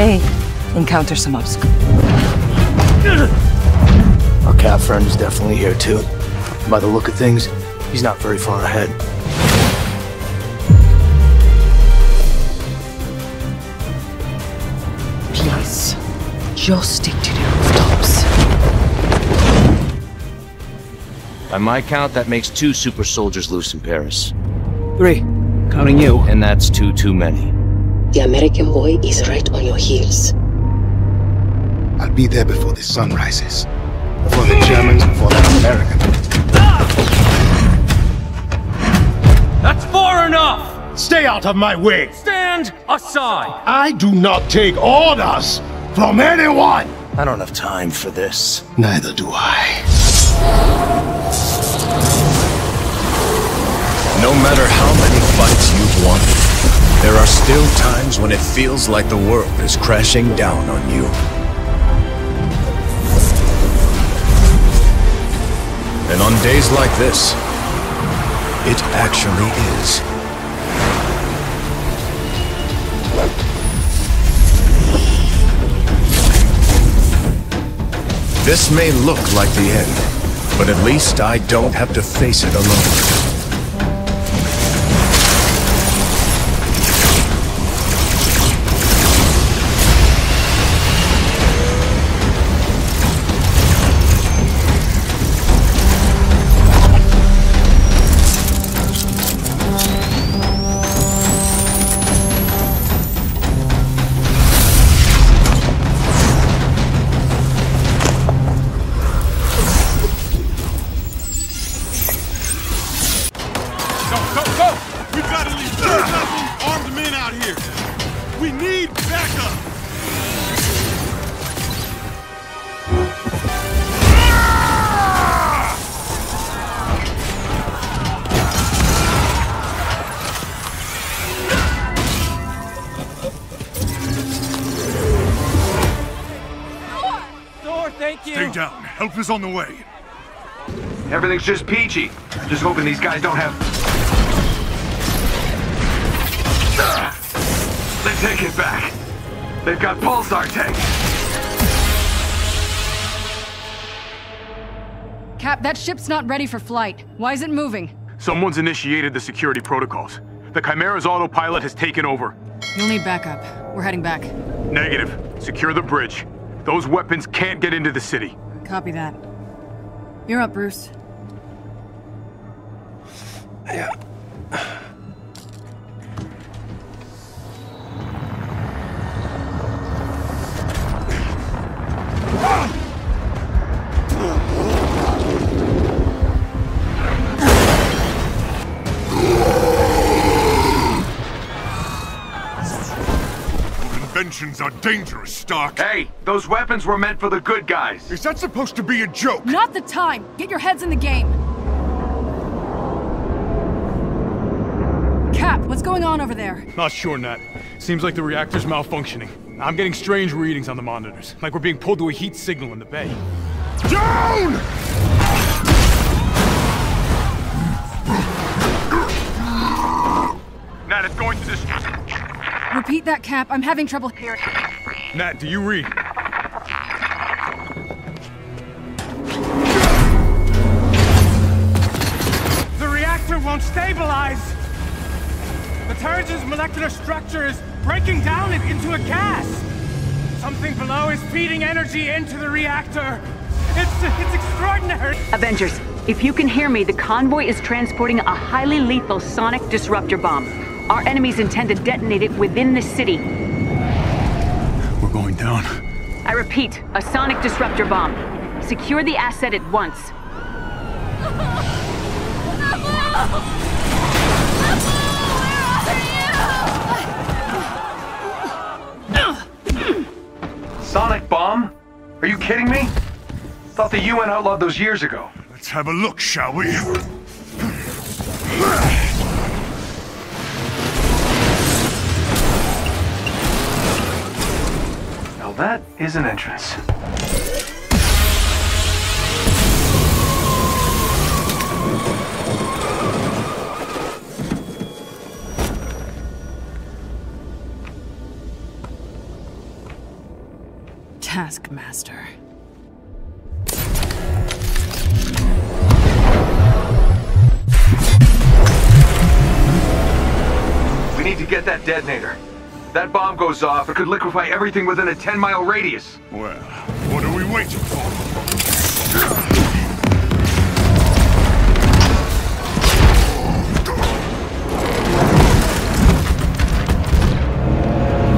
may encounter some obstacles. Our cat friend is definitely here too. By the look of things, he's not very far ahead. Please, just stick to the rooftops. By my count, that makes two super soldiers loose in Paris. Three, counting you. And that's two too many. The American boy is right on your heels. I'll be there before the sun rises. Before the Germans, before the Americans. That's far enough! Stay out of my way! Stand aside! I do not take orders from anyone! I don't have time for this. Neither do I. No matter how many fights you've won, there are still times when it feels like the world is crashing down on you. And on days like this, it actually is. This may look like the end, but at least I don't have to face it alone. Down. Is on the way. Everything's just peachy. Just hoping these guys don't have. Ah. They take it back. They've got pulsar tanks. Cap, that ship's not ready for flight. Why is it moving? Someone's initiated the security protocols. The Chimera's autopilot has taken over. You'll need backup. We're heading back. Negative. Secure the bridge. Those weapons can't get into the city. Copy that. You're up, Bruce. Uh, Conventions are dangerous, Stark. Hey, those weapons were meant for the good guys. Is that supposed to be a joke? Not the time! Get your heads in the game! Cap, what's going on over there? Not sure, Nat. Seems like the reactor's malfunctioning. I'm getting strange readings on the monitors, like we're being pulled to a heat signal in the bay. Down! Nat, it's going to this. Repeat that, Cap. I'm having trouble hearing. Nat, do you read? The reactor won't stabilize! The turret's molecular structure is breaking down it into a gas! Something below is feeding energy into the reactor! It's, it's extraordinary! Avengers, if you can hear me, the convoy is transporting a highly lethal sonic disruptor bomb. Our enemies intend to detonate it within the city. We're going down. I repeat, a sonic disruptor bomb. Secure the asset at once. Sonic bomb? Are you kidding me? Thought the UN outlawed those years ago. Let's have a look, shall we? That is an entrance. Taskmaster. We need to get that detonator. That bomb goes off, it could liquefy everything within a 10-mile radius. Well, what are we waiting for?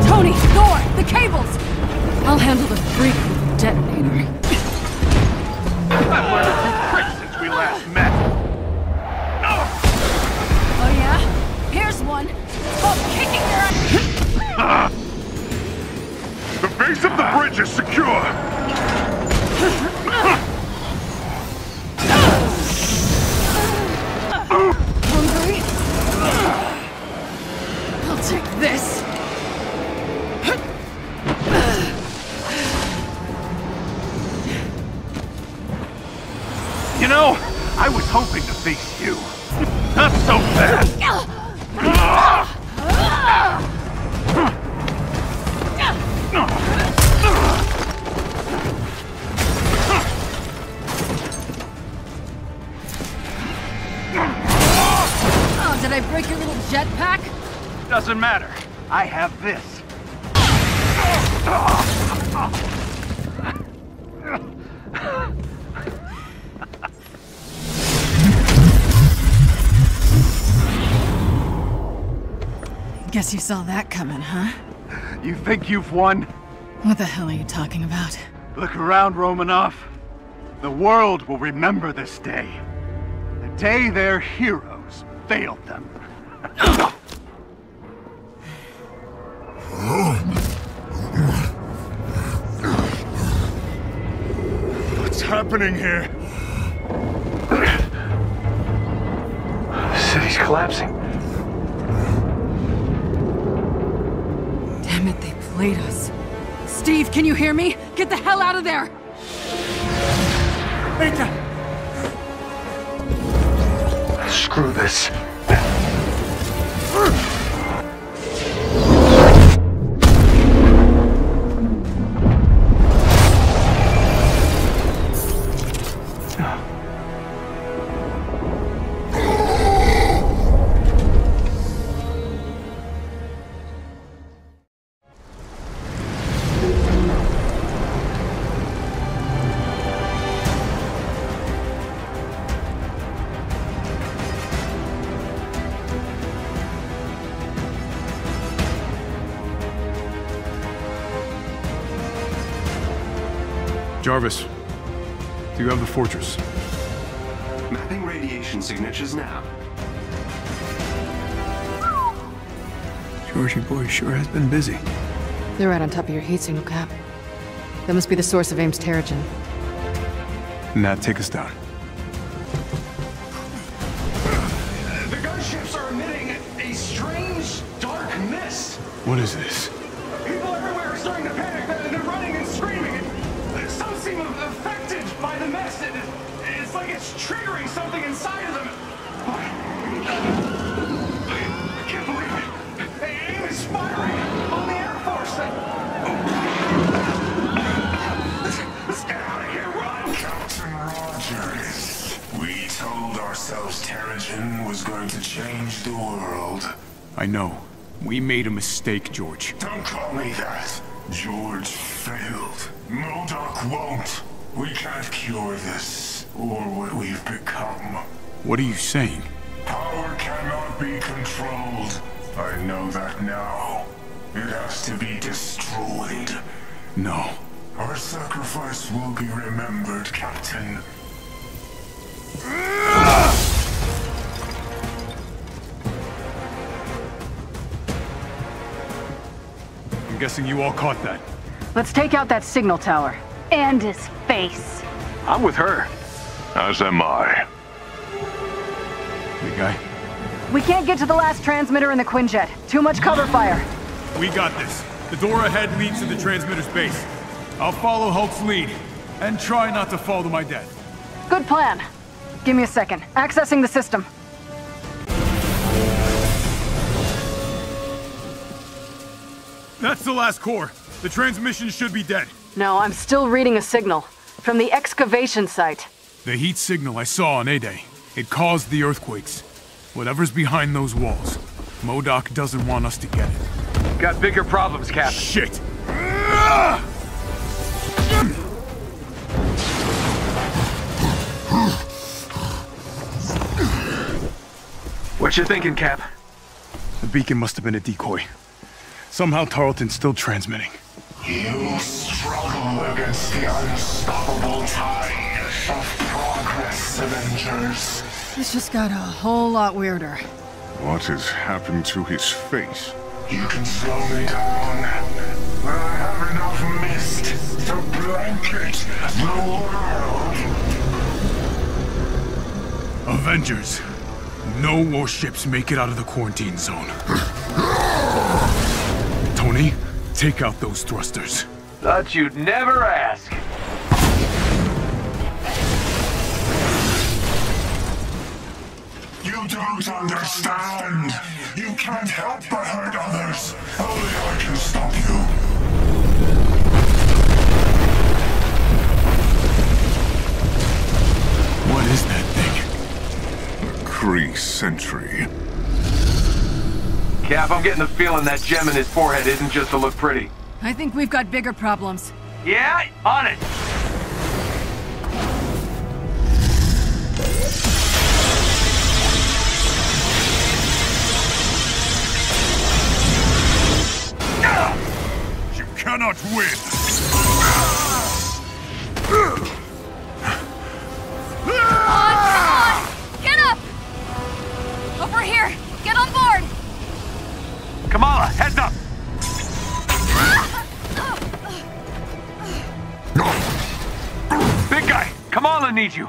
Tony! Thor! The cables! I'll handle the freak Guess you saw that coming, huh? You think you've won? What the hell are you talking about? Look around, Romanoff. The world will remember this day. The day their heroes failed them. What's happening here? The city's collapsing. Us. Steve, can you hear me? Get the hell out of there! Screw this. Jarvis, do you have the fortress? Mapping radiation signatures now. Georgie boy sure has been busy. They're right on top of your heat signal cap. That must be the source of AIM's Terrigen. Nat, take us down. The gunships are emitting a strange, dark mist. What is this? Made a mistake, George. Don't call me that. George failed. MODOK won't. We can't cure this, or what we've become. What are you saying? Power cannot be controlled. I know that now. It has to be destroyed. No. Our sacrifice will be remembered, Captain. Guessing you all caught that. Let's take out that signal tower. And his face. I'm with her. As am I. Big guy. We can't get to the last transmitter in the Quinjet. Too much cover fire. We got this. The door ahead leads to the transmitter's base. I'll follow Hulk's lead, and try not to fall to my death. Good plan. Give me a second. Accessing the system. That's the last core. The transmission should be dead. No, I'm still reading a signal. From the excavation site. The heat signal I saw on A-Day. It caused the earthquakes. Whatever's behind those walls. MODOK doesn't want us to get it. Got bigger problems, Cap. Shit! What you thinking, Cap? The beacon must have been a decoy. Somehow Tarleton's still transmitting. You struggle against the unstoppable tide of progress, Avengers. This just got a whole lot weirder. What has happened to his face? You can slow me down, but I have enough mist to blanket the world. Avengers, no warships make it out of the quarantine zone. Tony, take out those thrusters. Thought you'd never ask. You don't understand. You can't help but hurt others. Only I can stop you. What is that thing? Kree Sentry. Cap, I'm getting the feeling that gem in his forehead isn't just to look pretty. I think we've got bigger problems. Yeah, on it. You cannot win. On, on! Get up! Over here! Kamala, heads up! Big guy, Kamala needs you.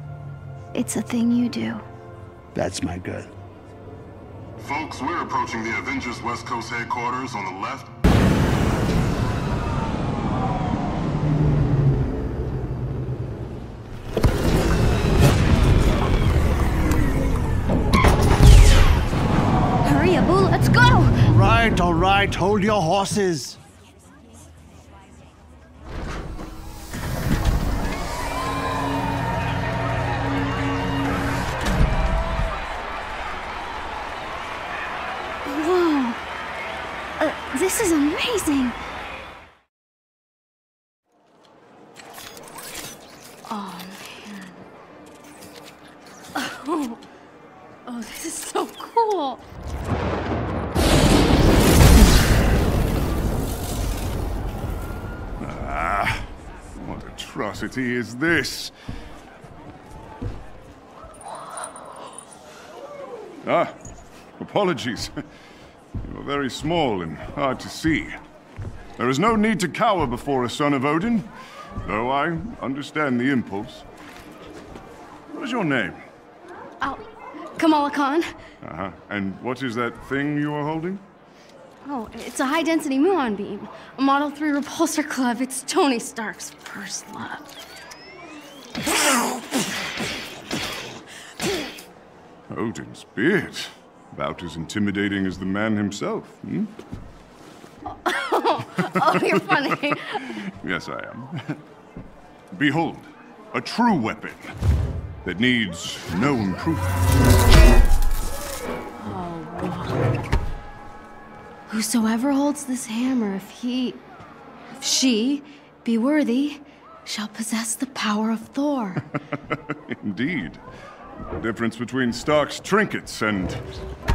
It's a thing you do. That's my girl. Folks, we're approaching the Avengers West Coast headquarters on the left. Hurry, Abu, let's go! All right, all right. Hold your horses. This is amazing. Oh, man. Oh. Oh, this is so cool. Ah, what atrocity is this? Ah, apologies. Are very small and hard to see. There is no need to cower before a son of Odin, though I understand the impulse. What is your name? Oh, Kamala Khan. Uh-huh. And what is that thing you are holding? Oh, it's a high density muon beam. A Model 3 repulsor club. It's Tony Stark's first love. Odin's beard. About as intimidating as the man himself, hmm? oh, you're funny. Yes, I am. Behold, a true weapon that needs no improvement. Oh. Whosoever holds this hammer, if he, if she be worthy, shall possess the power of Thor. Indeed. The difference between Stark's trinkets and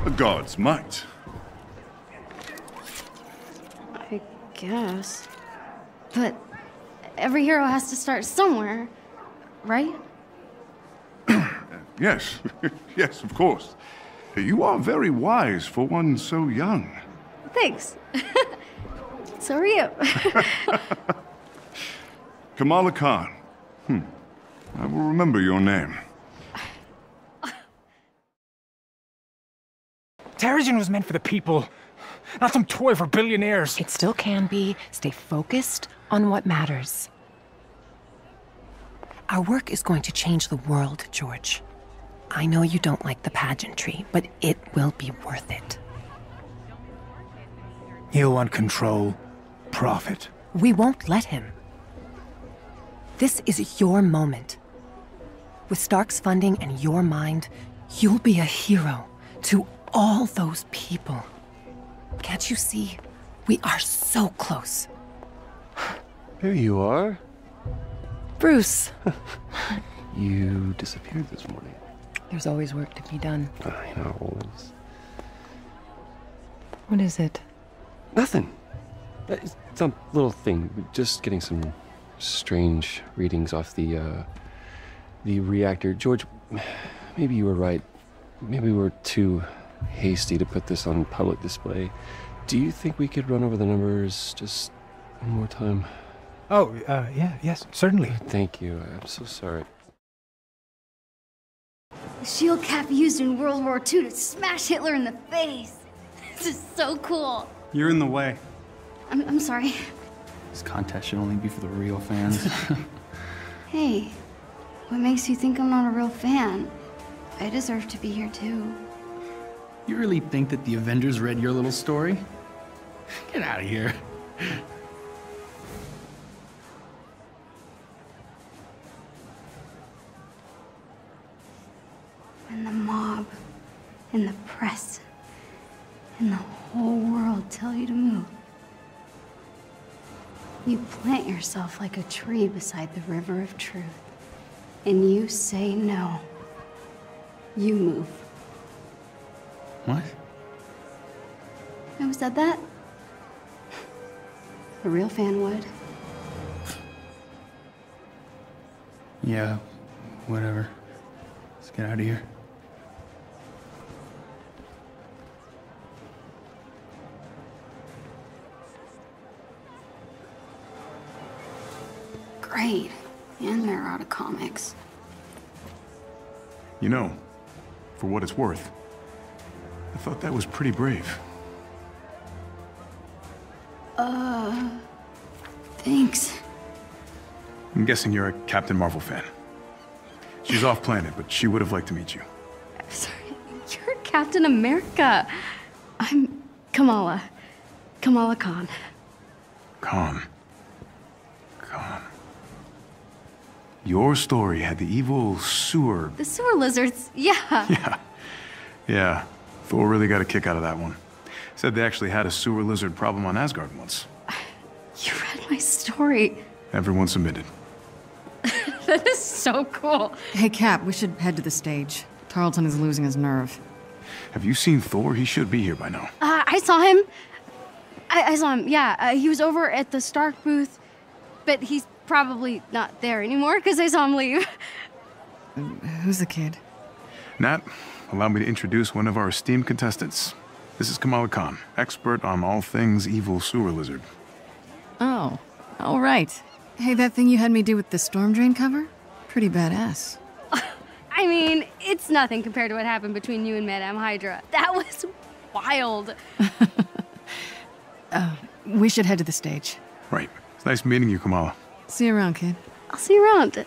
a god's might. I guess. But every hero has to start somewhere, right? Yes, yes, of course. You are very wise for one so young. Thanks. so are you. Kamala Khan. Hmm. I will remember your name. Terrigen was meant for the people, not some toy for billionaires. It still can be. Stay focused on what matters. Our work is going to change the world, George. I know you don't like the pageantry, but it will be worth it. He'll want control, profit. We won't let him. This is your moment. With Stark's funding and your mind, you'll be a hero to all those people. Can't you see? We are so close. There you are. Bruce. You disappeared this morning. There's always work to be done. I know, always. What is it? Nothing. Uh, It's some little thing. Just getting some strange readings off the uh, the reactor. George, maybe you were right. Maybe we were too hasty to put this on public display. Do you think we could run over the numbers just one more time. Oh, uh, yeah, yes, certainly. Thank you. I'm so sorry. The shield cap used in World War II to smash Hitler in the face. This is so cool. You're in the way. I'm, I'm sorry. This contest should only be for the real fans. Hey, what makes you think I'm not a real fan? I deserve to be here too. You really think that the Avengers read your little story? Get out of here. And the mob, and the press, and the whole world tell you to move. You plant yourself like a tree beside the river of truth, and you say no. You move. What? Who said that? A real fan would. Yeah, whatever. Let's get out of here. Great. And they're out of comics. You know, for what it's worth, I thought that was pretty brave. Uh. Thanks. I'm guessing you're a Captain Marvel fan. She's off planet, but she would have liked to meet you. Sorry, you're Captain America. I'm Kamala. Kamala Khan. Khan. Khan. Your story had the evil sewer. The sewer lizards, yeah. Yeah. Yeah. Thor really got a kick out of that one. Said they actually had a sewer lizard problem on Asgard once. You read my story. Everyone submitted. that is so cool. Hey, Cap, we should head to the stage. Tarleton is losing his nerve. Have you seen Thor? He should be here by now. Uh, I saw him. I, I saw him, yeah. Uh, he was over at the Stark booth, but he's probably not there anymore because I saw him leave. Who's the kid? Nat, allow me to introduce one of our esteemed contestants. This is Kamala Khan, expert on all things evil sewer lizard. Oh, all right. Hey, that thing you had me do with the storm drain cover? Pretty badass. I mean, it's nothing compared to what happened between you and Madame Hydra. That was wild. Uh, we should head to the stage. Right. It's nice meeting you, Kamala. See you around, kid. I'll see you around.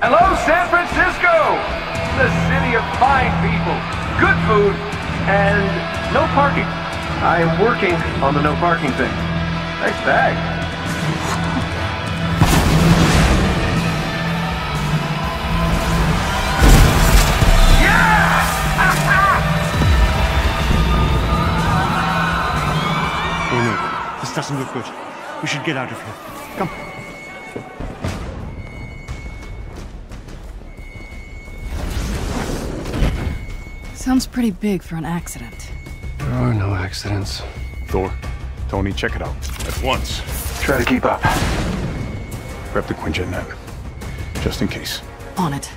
Hello, San Francisco! The city of fine people, good food, and no parking. I am working on the no parking thing. Nice bag. Oh no, this doesn't look good. We should get out of here. Come. Sounds pretty big for an accident. There are no accidents. Thor, Tony, check it out. At once. Try to keep up. Grab the Quinjet net. Just in case. On it.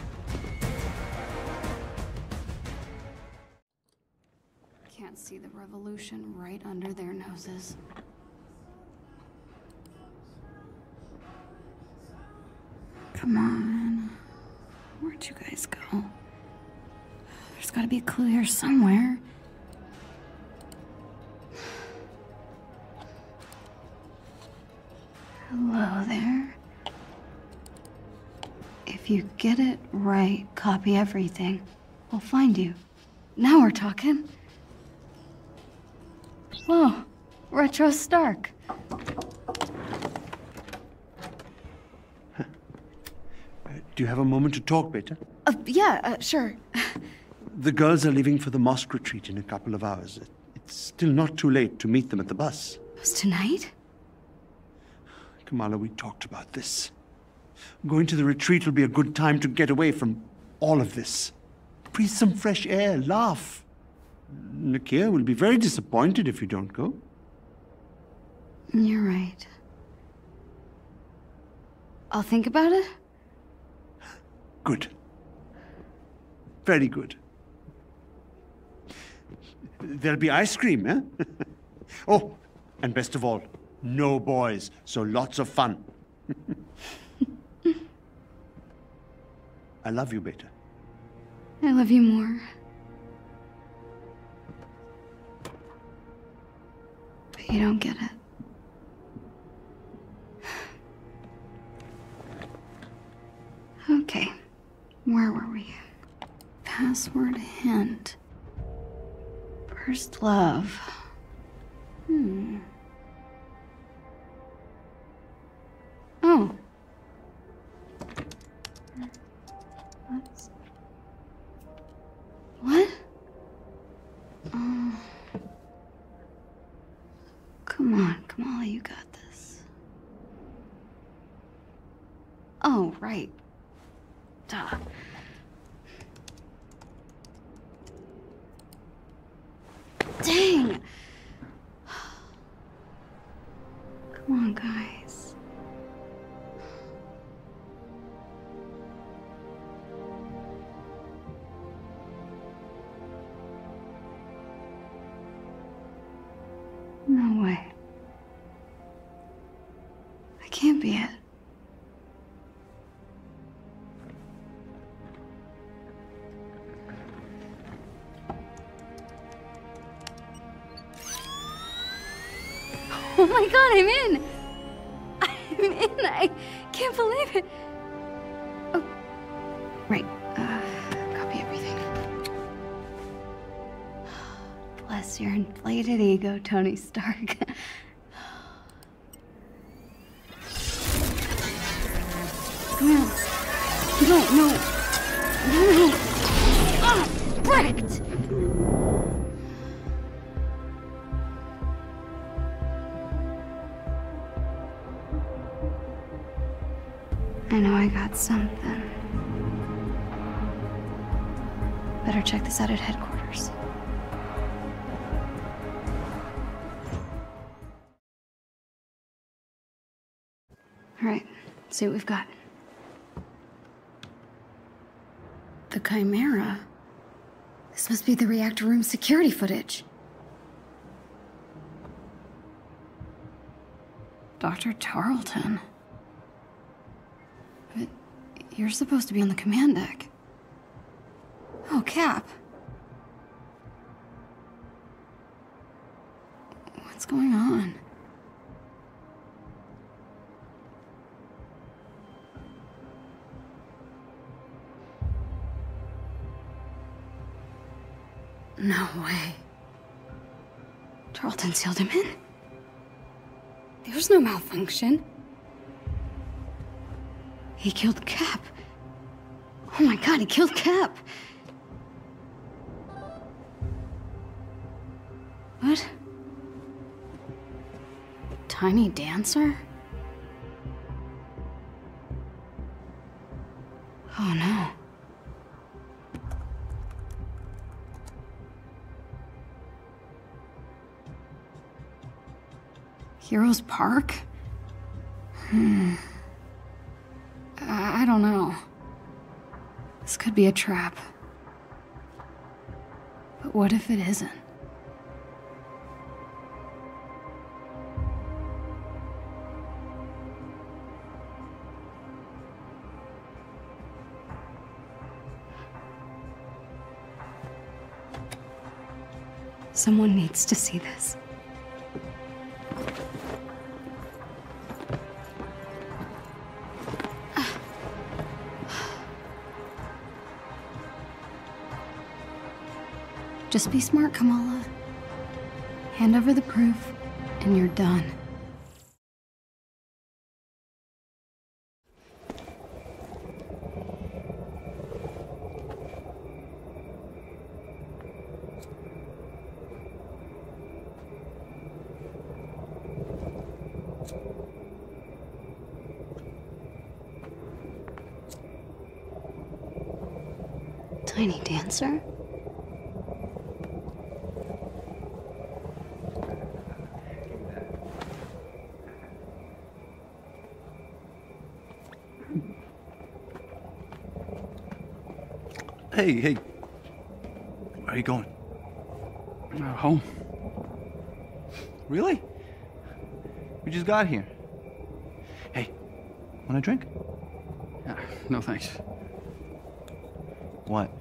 Get it right, copy everything. We'll find you. Now we're talking. Whoa, Retro Stark. Do you have a moment to talk, Beta? Uh, yeah, uh, sure. The girls are leaving for the mosque retreat in a couple of hours. It's still not too late to meet them at the bus. It Was tonight? Kamala, we talked about this. Going to the retreat will be a good time to get away from all of this. Breathe some fresh air, laugh. Nakia will be very disappointed if you don't go. You're right. I'll think about it. Good. Very good. There'll be ice cream, eh? oh, and best of all, no boys, so lots of fun. I love you, Beta. I love you more. But you don't get it. Okay. Where were we? Password hint. First love. Hmm. Oh. What? Oh. Come on, Kamala, you got this. Oh, right. Duh. Dang! Come on, guys. Bless your inflated ego, Tony Stark. no. No, no. No, no. Ah, wrecked! I know I got something. Better check this out at headquarters. See what we've got. The Chimera? This must be the reactor room security footage. Dr. Tarleton. But you're supposed to be on the command deck. Oh, Cap. What's going on? No way. Tarleton sealed him in? There was no malfunction. He killed Cap. Oh my god, he killed Cap. What? Tiny dancer? Heroes Park? Hmm. I I don't know. This could be a trap. But what if it isn't? Someone needs to see this. Just be smart, Kamala. Hand over the proof, and you're done. Tiny dancer? Hey, hey. Where are you going? Uh, home. Really? We just got here. Hey, want a drink? Uh, no thanks. What?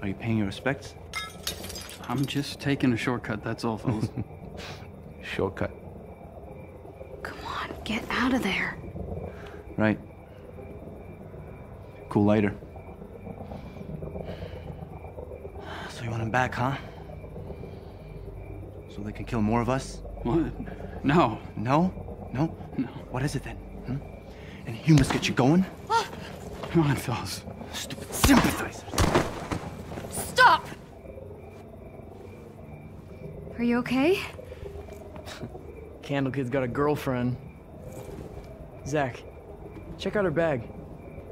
Are you paying your respects? I'm just taking a shortcut, that's all, fellas. Shortcut. Come on, get out of there. Right. Cool lighter. So you want him back, huh? So they can kill more of us? What? No. No? No? No. What is it then? Hmm? And humans get you going? Come on, fellas. Stupid sympathizers. Stop! Are you okay? Candle Kid's got a girlfriend. Zach, check out her bag.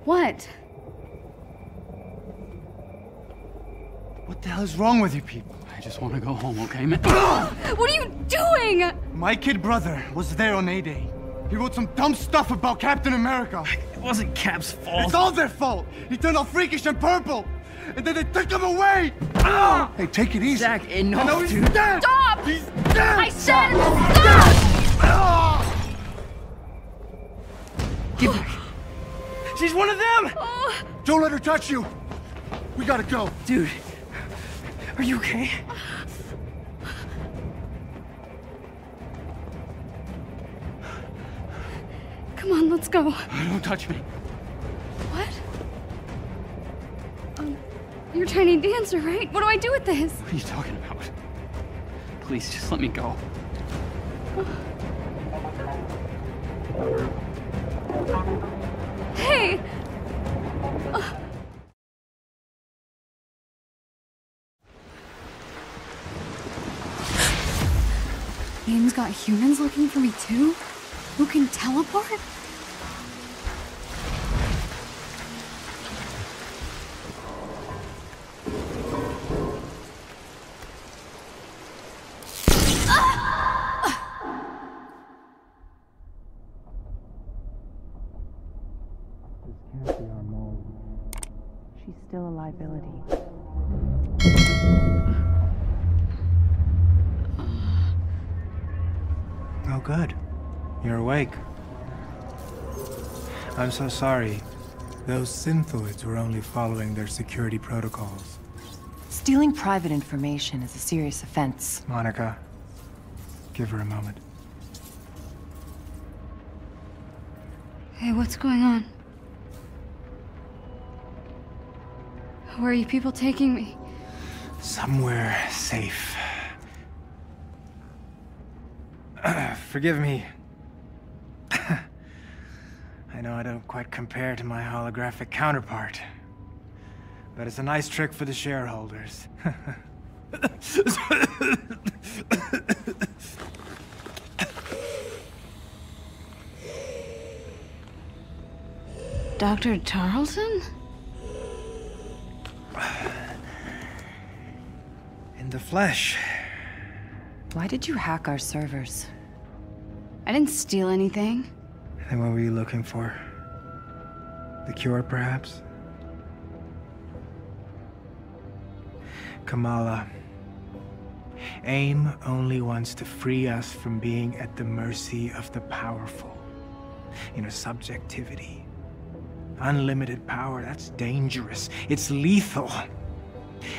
What? The hell is wrong with you people? I just want to go home, okay, man? What are you doing? My kid brother was there on A-Day. He wrote some dumb stuff about Captain America. It wasn't Cap's fault. It's all their fault. He turned all freakish and purple. And then they took him away. Ah! Hey, take it easy. Zach, enough, I know he's dude. dead. Stop! He's dead. I said stop! Ah! Get back. She's one of them! Oh. Don't let her touch you. We gotta go. Dude, are you okay? Come on, let's go. Don't touch me. What? Um, you're Tiny Dancer, right? What do I do with this? What are you talking about? Please, just let me go. Hey! Got humans looking for me too? Who can teleport? She's still a liability. Awake. I'm so sorry. Those synthoids were only following their security protocols. Stealing private information is a serious offense. Monica, give her a moment. Hey, what's going on? Where are you people taking me? Somewhere safe. Forgive me. I don't quite compare to my holographic counterpart. But it's a nice trick for the shareholders. Dr. Tarleton? In the flesh. Why did you hack our servers? I didn't steal anything. Then what were you looking for? The cure, perhaps? Kamala. AIM only wants to free us from being at the mercy of the powerful. You know, subjectivity. Unlimited power, that's dangerous. It's lethal.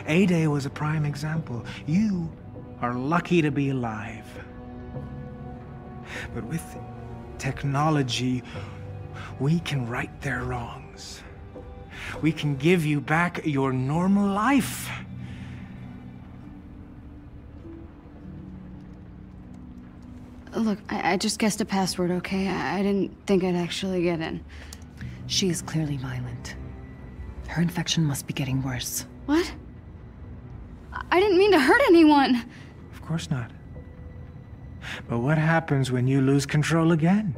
A-Day was a prime example. You are lucky to be alive. But with technology, we can right their wrongs. We can give you back your normal life. Look, I, I just guessed a password, okay? I, I didn't think I'd actually get in. She is clearly violent. Her infection must be getting worse. What? I- I didn't mean to hurt anyone. Of course not. But what happens when you lose control again?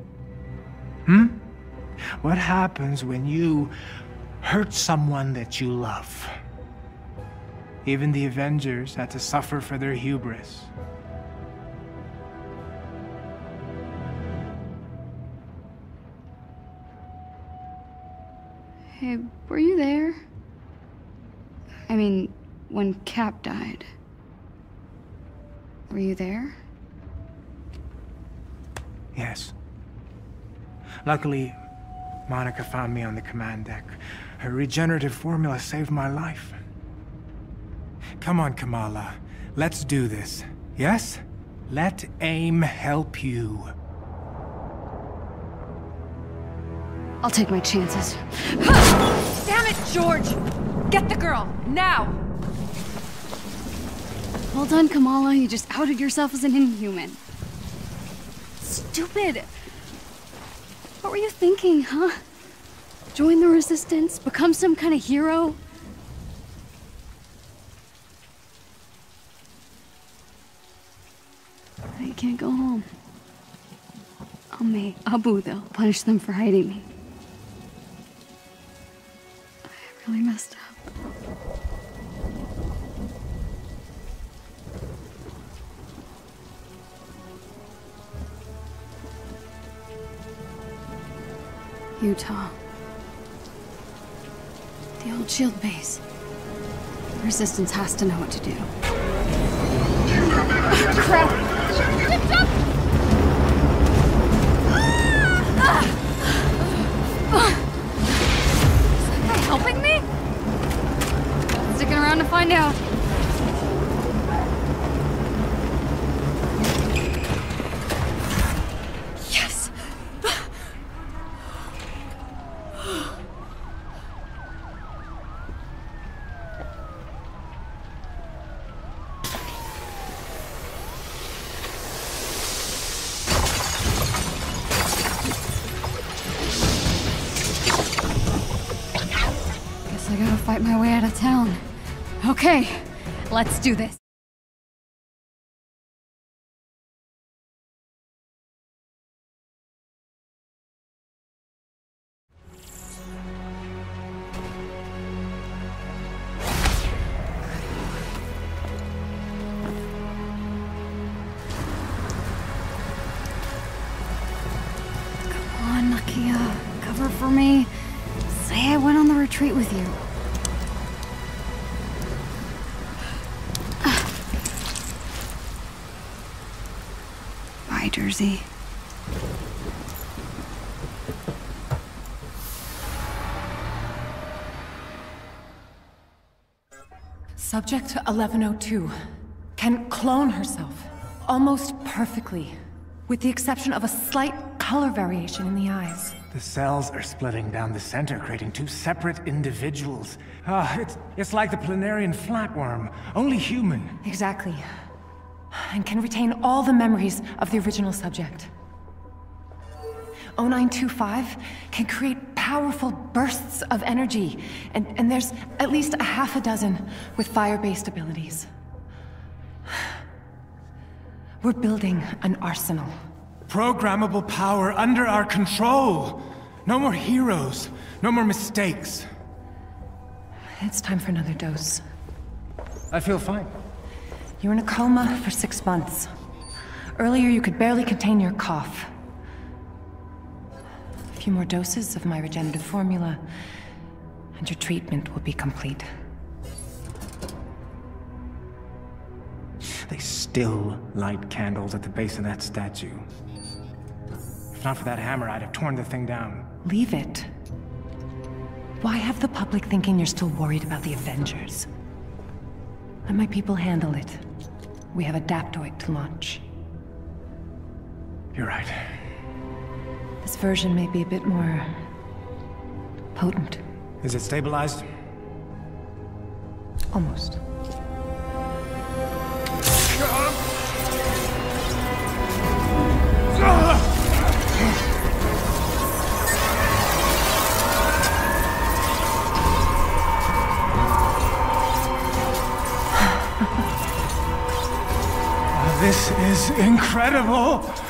Hmm? What happens when you hurt someone that you love. Even the Avengers had to suffer for their hubris. Hey, were you there? I mean, when Cap died. Were you there? Yes. Luckily, Monica found me on the command deck. Her regenerative formula saved my life. Come on, Kamala. Let's do this. Yes? Let AIM help you. I'll take my chances. Damn it, George! Get the girl, now! Well done, Kamala. You just outed yourself as an inhuman. Stupid. What were you thinking, huh? Join the Resistance? Become some kind of hero? I can't go home. I'll make Abu, they'll punish them for hiding me. I really messed up. Utah. The old shield base. The Resistance has to know what to do. Crap! Ah! Ah! Is that guy helping me? Sticking around to find out. Let's do this. Subject 1102 can clone herself almost perfectly, with the exception of a slight color variation in the eyes. The cells are splitting down the center, creating two separate individuals. Ah, it's, it's like the planarian flatworm, only human. Exactly. And can retain all the memories of the original subject. 0925 can create powerful bursts of energy, and, and there's at least a half a dozen with fire-based abilities. We're building an arsenal. Programmable power under our control. No more heroes, no more mistakes. It's time for another dose. I feel fine. You were in a coma for six months. Earlier, you could barely contain your cough. A few more doses of my regenerative formula, and your treatment will be complete. They still light candles at the base of that statue. If not for that hammer, I'd have torn the thing down. Leave it. Why have the public thinking you're still worried about the Avengers? Let my people handle it. We have Adaptoid to launch. You're right. This version may be a bit more... potent. Is it stabilized? Almost. Incredible!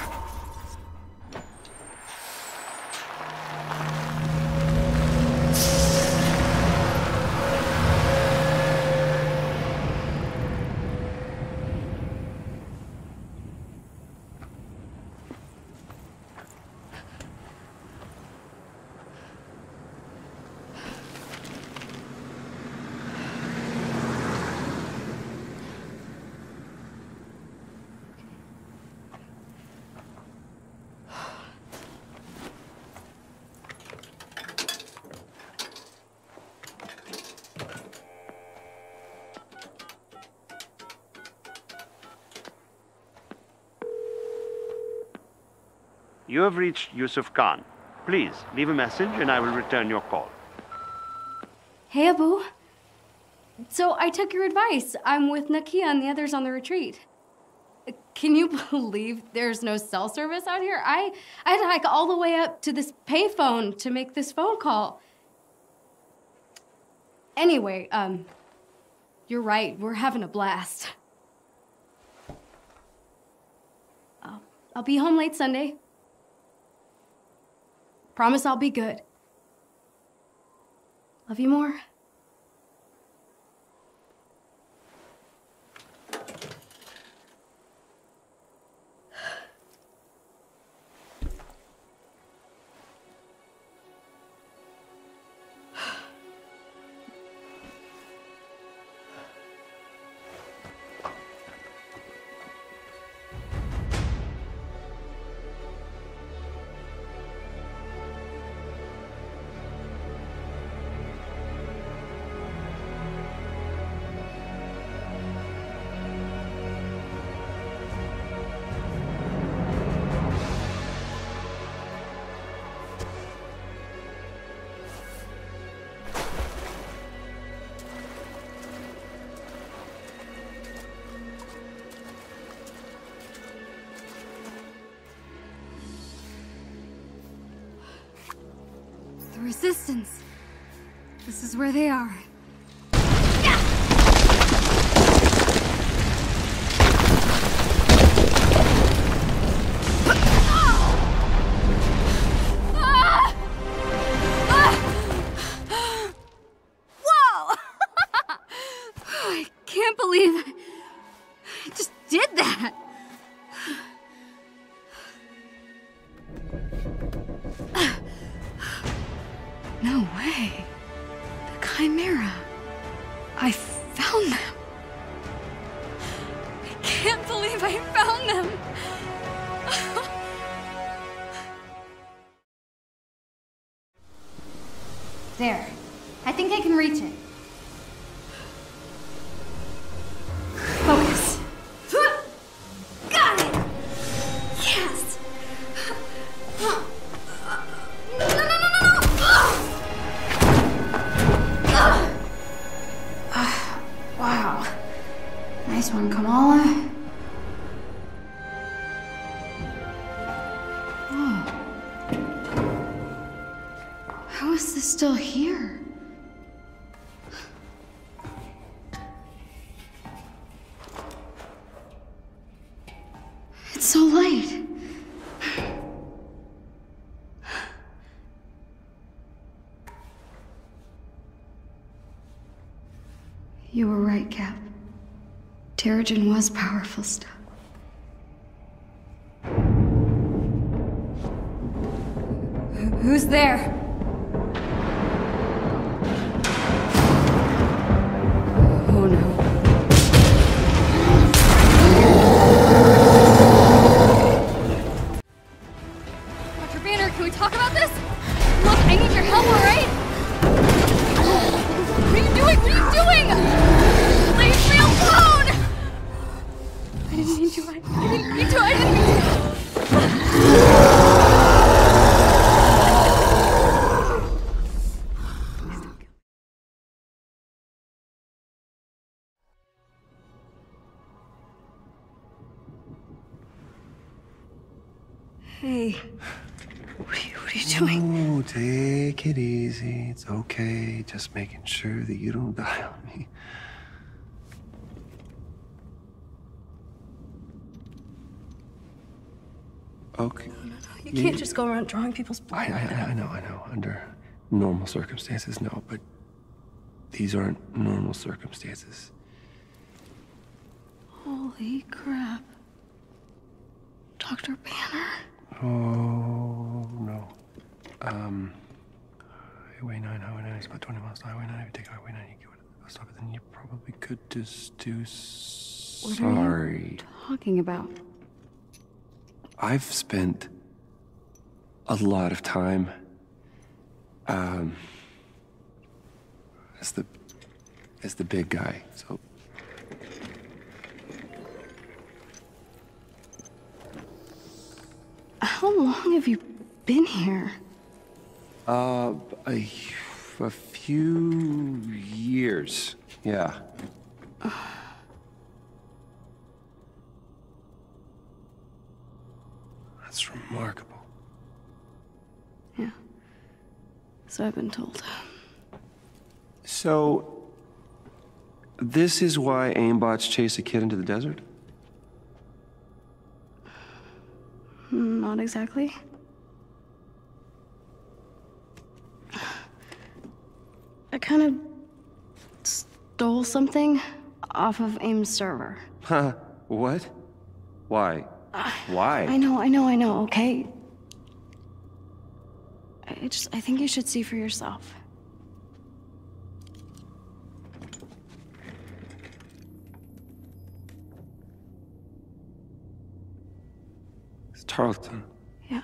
You have reached Yusuf Khan. Please, leave a message and I will return your call. Hey, Abu. So I took your advice. I'm with Nakia and the others on the retreat. Can you believe there's no cell service out here? I I had to hike all the way up to this payphone to make this phone call. Anyway, um, you're right. We're having a blast. I'll, I'll be home late Sunday. Promise I'll be good. Love you more. Where they are. There. I think I can reach it. Terrigen was powerful stuff. Who's there? Just making sure that you don't die on me. Okay. No, no, no. You can't just go around drawing people's blood. I, I, I know, I know. Under normal circumstances, no, but these aren't normal circumstances. Holy crap. Dr. Banner? Oh, no. Um, Highway 9, Highway 9 is about 20 miles to Highway 9. If you take Highway 9, you to the bus stop, and then you probably could just do What are you sorry. talking about? I've spent a lot of time um, as the as the big guy. So How long have you been here? Uh, a, a few years. Yeah. That's remarkable. Yeah. So I've been told. So, this is why aimbots chase a kid into the desert? Not exactly. I kind of stole something off of AIM's server. Huh? What? Why? Why? I know, I know, I know, okay? I just, I think you should see for yourself. It's Tarleton. Yeah.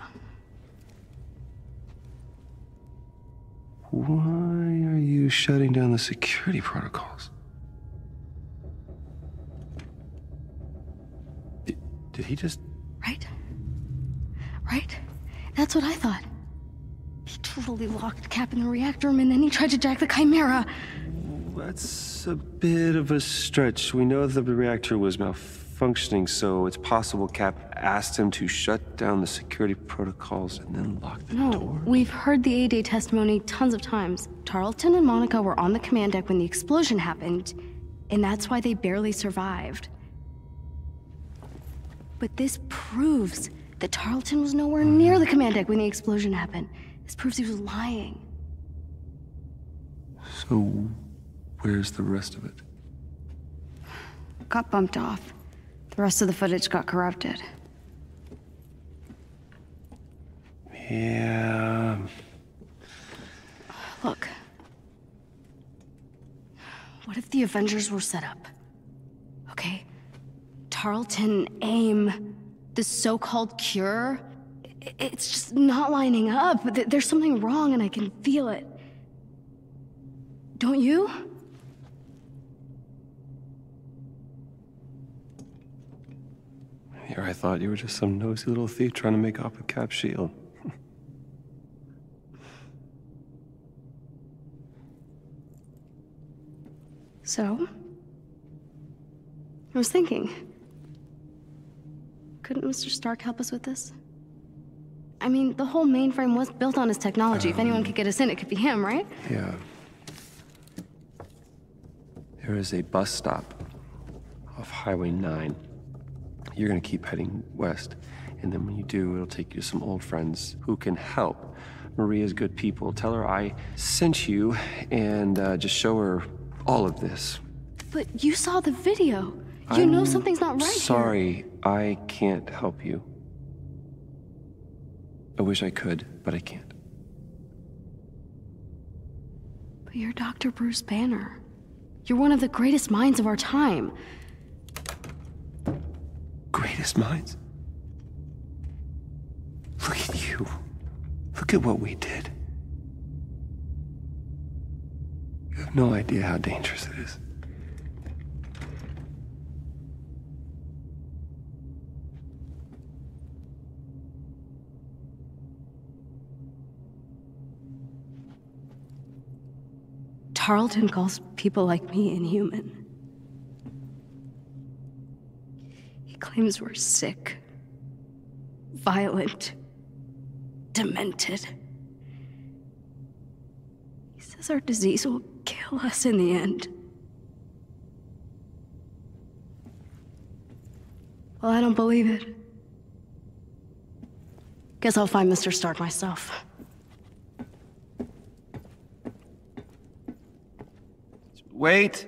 Why are you shutting down the security protocols? Did, did he just. Right? Right? That's what I thought. He totally locked Cap in the reactor room and then he tried to jack the Chimera. That's a bit of a stretch. We know that the reactor was malfunctioning, so it's possible Cap asked him to shut down the security protocols and then lock the No, door. we've heard the A-Day testimony tons of times. Tarleton and Monica were on the command deck when the explosion happened, and that's why they barely survived. But this proves that Tarleton was nowhere mm-hmm. near the command deck when the explosion happened. This proves he was lying. So, where's the rest of it? Got bumped off. The rest of the footage got corrupted. Yeah. Look. What if the Avengers were set up? Okay? Tarleton, AIM, the so-called cure. It's just not lining up. There's something wrong and I can feel it. Don't you? Here I thought you were just some nosy little thief trying to make off with Cap's shield. So? I was thinking. Couldn't Mr. Stark help us with this? I mean, the whole mainframe was built on his technology. if anyone um, could get us in, it could be him, right? Yeah. There is a bus stop off Highway 9. You're gonna keep heading west, and then when you do, it'll take you to some old friends who can help. Maria's good people. Tell her I sent you, and uh, just show her all of this. But you saw the video. You know I'm something's not right here. Sorry, I can't help you. I wish I could, but I can't. But you're Dr. Bruce Banner. You're one of the greatest minds of our time. Greatest minds? Look at you. Look at what we did. You have no idea how dangerous it is. Tarleton calls people like me inhuman. He claims we're sick, violent, demented. He says our disease will kill us in the end. Well, I don't believe it. Guess I'll find Mr. Stark myself. Wait.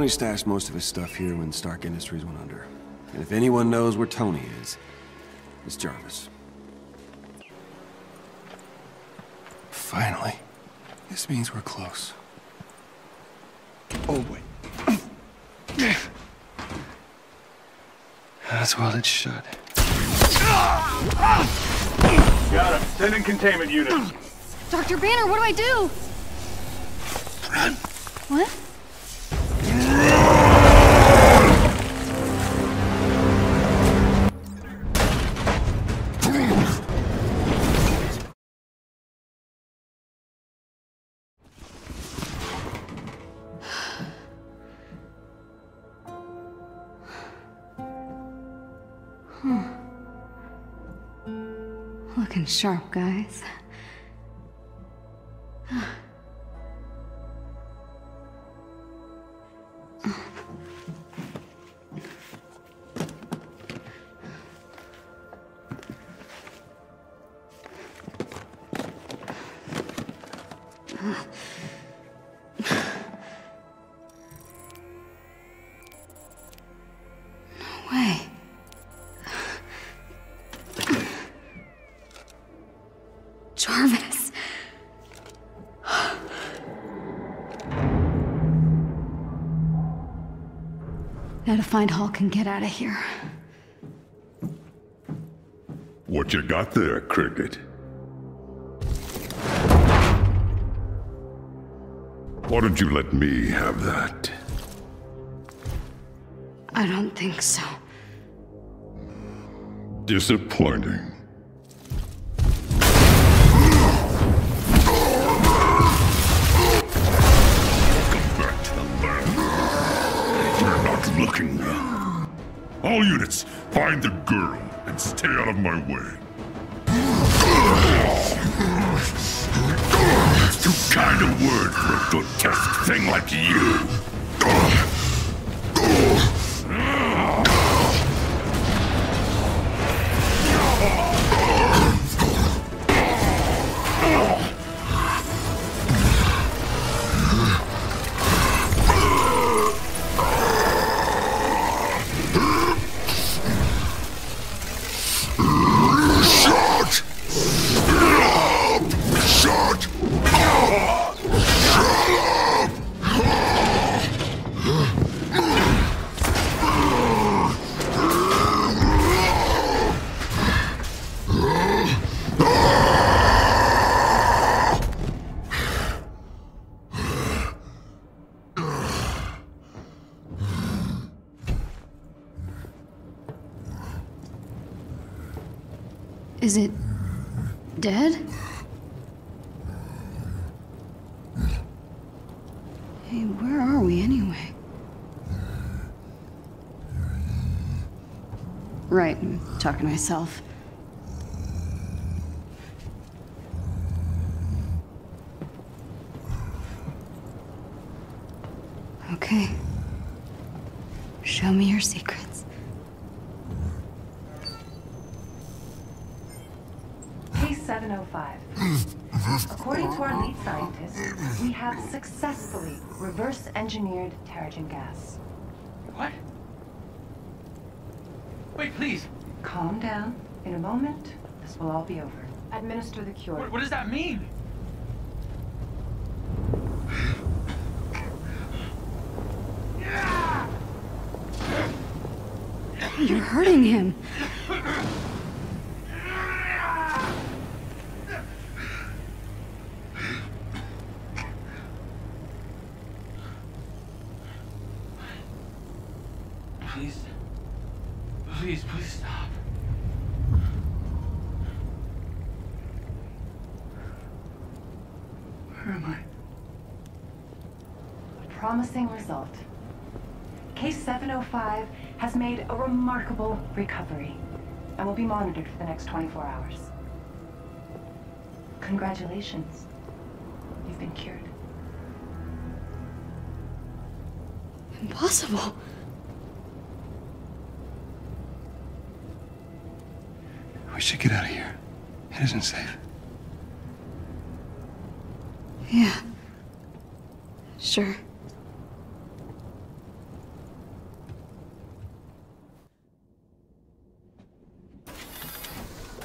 Tony stashed most of his stuff here when Stark Industries went under. And if anyone knows where Tony is, it's Jarvis. Finally. This means we're close. Oh, wait. That's while it's shut. Got him. Send in containment units. Dr. Banner, what do I do? Run. What? Sharp, guys. Find Hulk and get out of here. What you got there, Cricket? Why don't you let me have that? I don't think so. Disappointing. Find the girl and stay out of my way. It's too kind a word for a grotesque thing like you. Talking to myself. Okay. Show me your secrets. Case 705. According to our lead scientist, we have successfully reverse engineered Terrigen gas. What? Wait, please. Calm down. In a moment, this will all be over. Administer the cure. What, what does that mean? You're hurting him. Please. Please, please stop. Where am I? A promising result. Case 705 has made a remarkable recovery and will be monitored for the next 24 hours. Congratulations. You've been cured. Impossible. We should get out of here. It isn't safe. Yeah. Sure.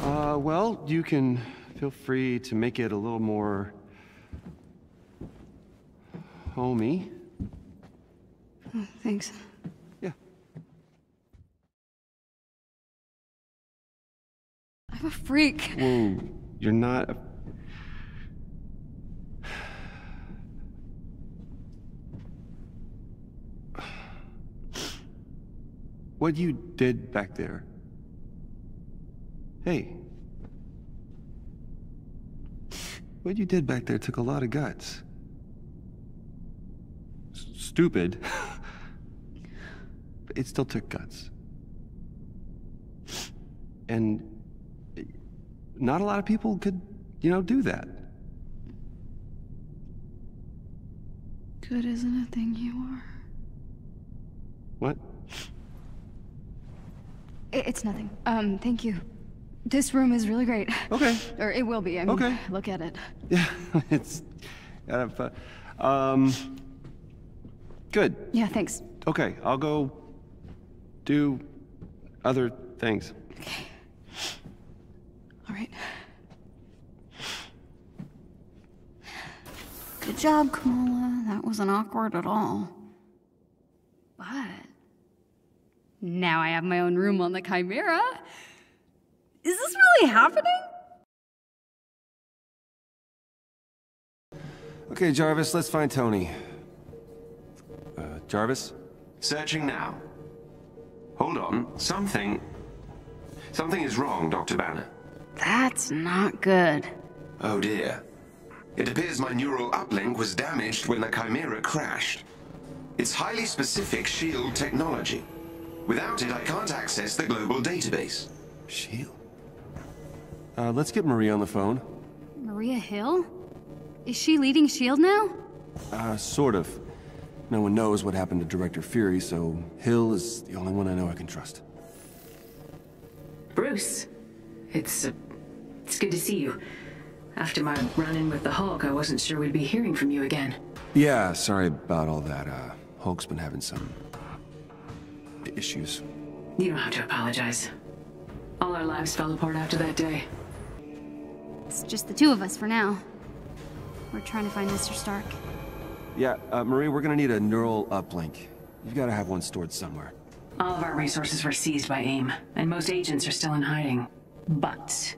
Uh, well, you can feel free to make it a little more homey. Oh, thanks. Yeah. I'm a freak. Whoa, you're not. A... What you did back there. Hey. What you did back there took a lot of guts. S- stupid. but it still took guts. And not a lot of people could, you know, do that. Good isn't a thing you are. What? It's nothing. Um, thank you. This room is really great. Okay. Or it will be. I mean, Okay. look at it. Yeah, it's kind of fun. Um, good. Yeah, thanks. Okay, I'll go do other things. Okay. All right. Good job, Kamala. That wasn't awkward at all. But now I have my own room on the Chimera. Is this really happening? Okay, Jarvis, let's find Tony. Uh, Jarvis? Searching now. Hold on. Something. Something is wrong, Dr. Banner. That's not good. Oh dear. It appears my neural uplink was damaged when the Chimera crashed. It's highly specific SHIELD technology. Without it, I can't access the global database. SHIELD? Uh, let's get Maria on the phone. Maria Hill? Is she leading S.H.I.E.L.D. now? Uh, sort of. No one knows what happened to Director Fury, so Hill is the only one I know I can trust. Bruce, it's, uh, it's good to see you. After my run-in with the Hulk, I wasn't sure we'd be hearing from you again. Yeah, sorry about all that. Uh, Hulk's been having some... issues. You don't have to apologize. All our lives fell apart after that day. It's just the two of us for now. We're trying to find Mr. Stark. Yeah, uh, Maria, we're gonna need a neural uplink. You've gotta have one stored somewhere. All of our resources were seized by AIM, and most agents are still in hiding. But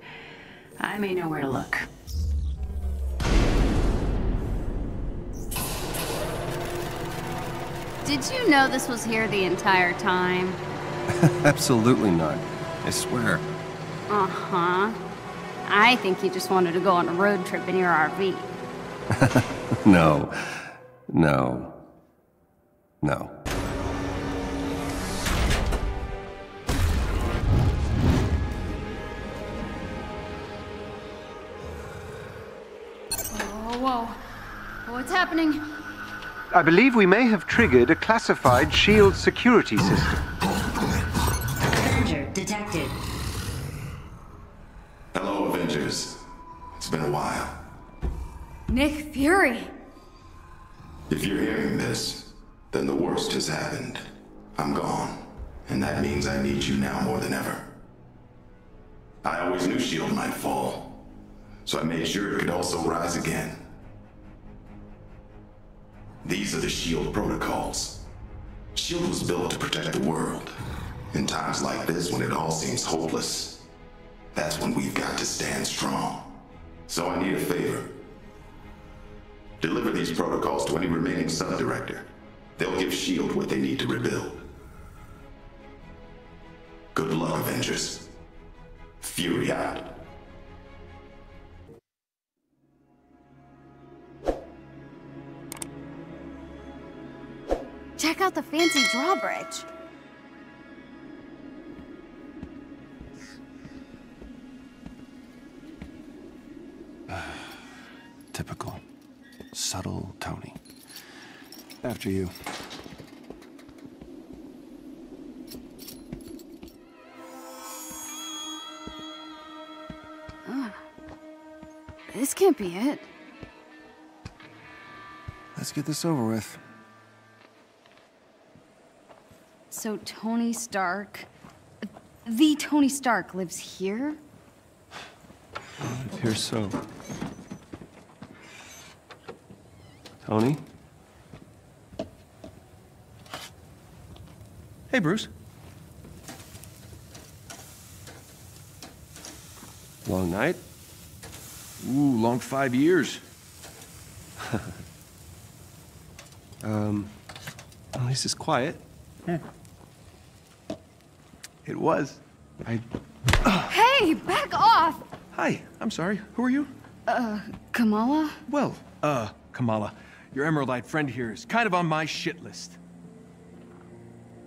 I may know where to look. Did you know this was here the entire time? Absolutely not. I swear. Uh huh. I think you just wanted to go on a road trip in your RV. no. No. No. Whoa, whoa. What's happening? I believe we may have triggered a classified SHIELD security system. It's been a while. Nick Fury. If you're hearing this, then the worst has happened. I'm gone. And that means I need you now more than ever. I always knew S.H.I.E.L.D. might fall. So I made sure it could also rise again. These are the S.H.I.E.L.D. protocols. S.H.I.E.L.D. was built to protect the world. In times like this, when it all seems hopeless, that's when we've got to stand strong. So I need a favor. Deliver these protocols to any remaining sub-director. They'll give S.H.I.E.L.D. what they need to rebuild. Good luck, Avengers. Fury out. Check out the fancy drawbridge. Typical. Subtle Tony. After you. Ugh. This can't be it. Let's get this over with. So Tony Stark, the Tony Stark lives here? It appears so. Tony? Hey, Bruce. Long night? Ooh, long five years. um, at least it's quiet. It was. I. Hey, back off! Hi, I'm sorry. Who are you? Uh, Kamala? Well, uh, Kamala, your Emeraldite friend here is kind of on my shit list.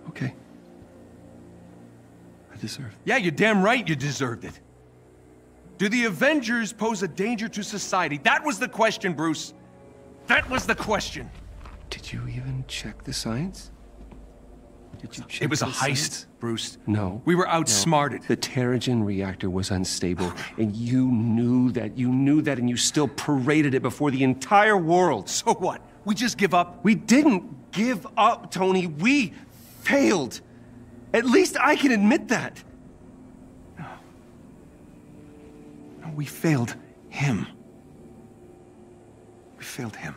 Okay. I deserve. It. Yeah, you're damn right you deserved it. Do the Avengers pose a danger to society? That was the question, Bruce. That was the question. Did you even check the science? Did you check It was a heist? Bruce. No. We were No. outsmarted. The Terrigen reactor was unstable, and you knew that. You knew that, and you still paraded it before the entire world. So what? We just give up? We didn't give up, Tony. We failed. At least I can admit that. No. No, we failed him. We failed him.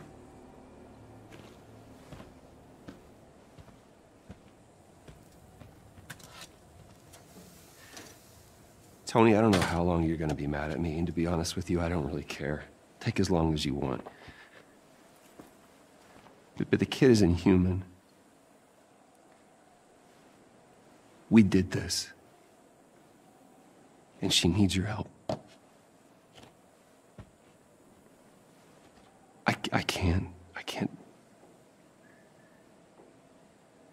Tony, I don't know how long you're gonna be mad at me, and to be honest with you, I don't really care. Take as long as you want. But, but the kid isn't human. We did this. And she needs your help. I, I can't. I can't.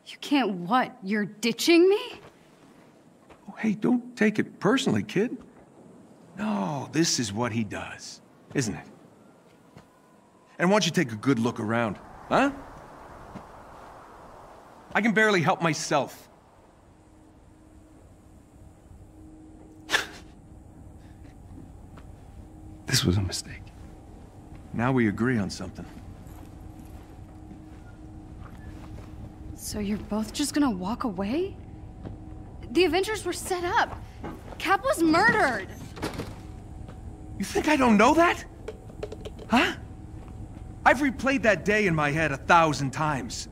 You can't what? You're ditching me? Hey, don't take it personally, kid. No, this is what he does, isn't it? And why don't you take a good look around, huh? I can barely help myself. This was a mistake. Now we agree on something. So you're both just gonna walk away? The Avengers were set up. Cap was murdered. You think I don't know that? Huh? I've replayed that day in my head a thousand times.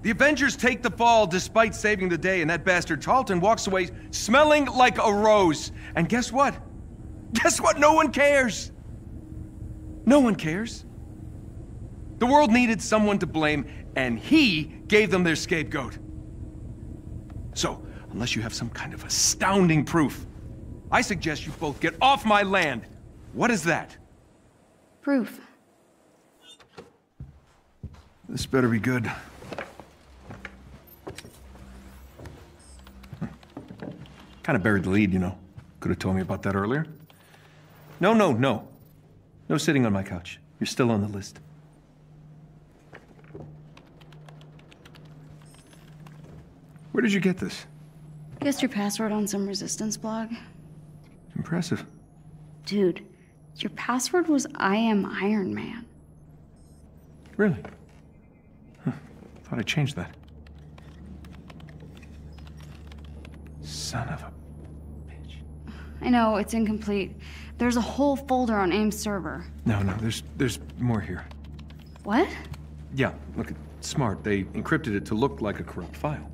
The Avengers take the fall despite saving the day, and that bastard Tarleton walks away smelling like a rose. And guess what? Guess what? No one cares. No one cares. The world needed someone to blame, and he gave them their scapegoat. So, unless you have some kind of astounding proof, I suggest you both get off my land. What is that? Proof. This better be good. Kind of buried the lead, you know. Could have told me about that earlier. No, no, no. No sitting on my couch. You're still on the list. Where did you get this? Guessed your password on some resistance blog? Impressive. Dude, your password was I am Iron Man. Really? Huh. Thought I changed that. Son of a bitch. I know, it's incomplete. There's a whole folder on AIM's server. No, no, there's there's more here. What? Yeah, look, it's smart. They encrypted it to look like a corrupt file.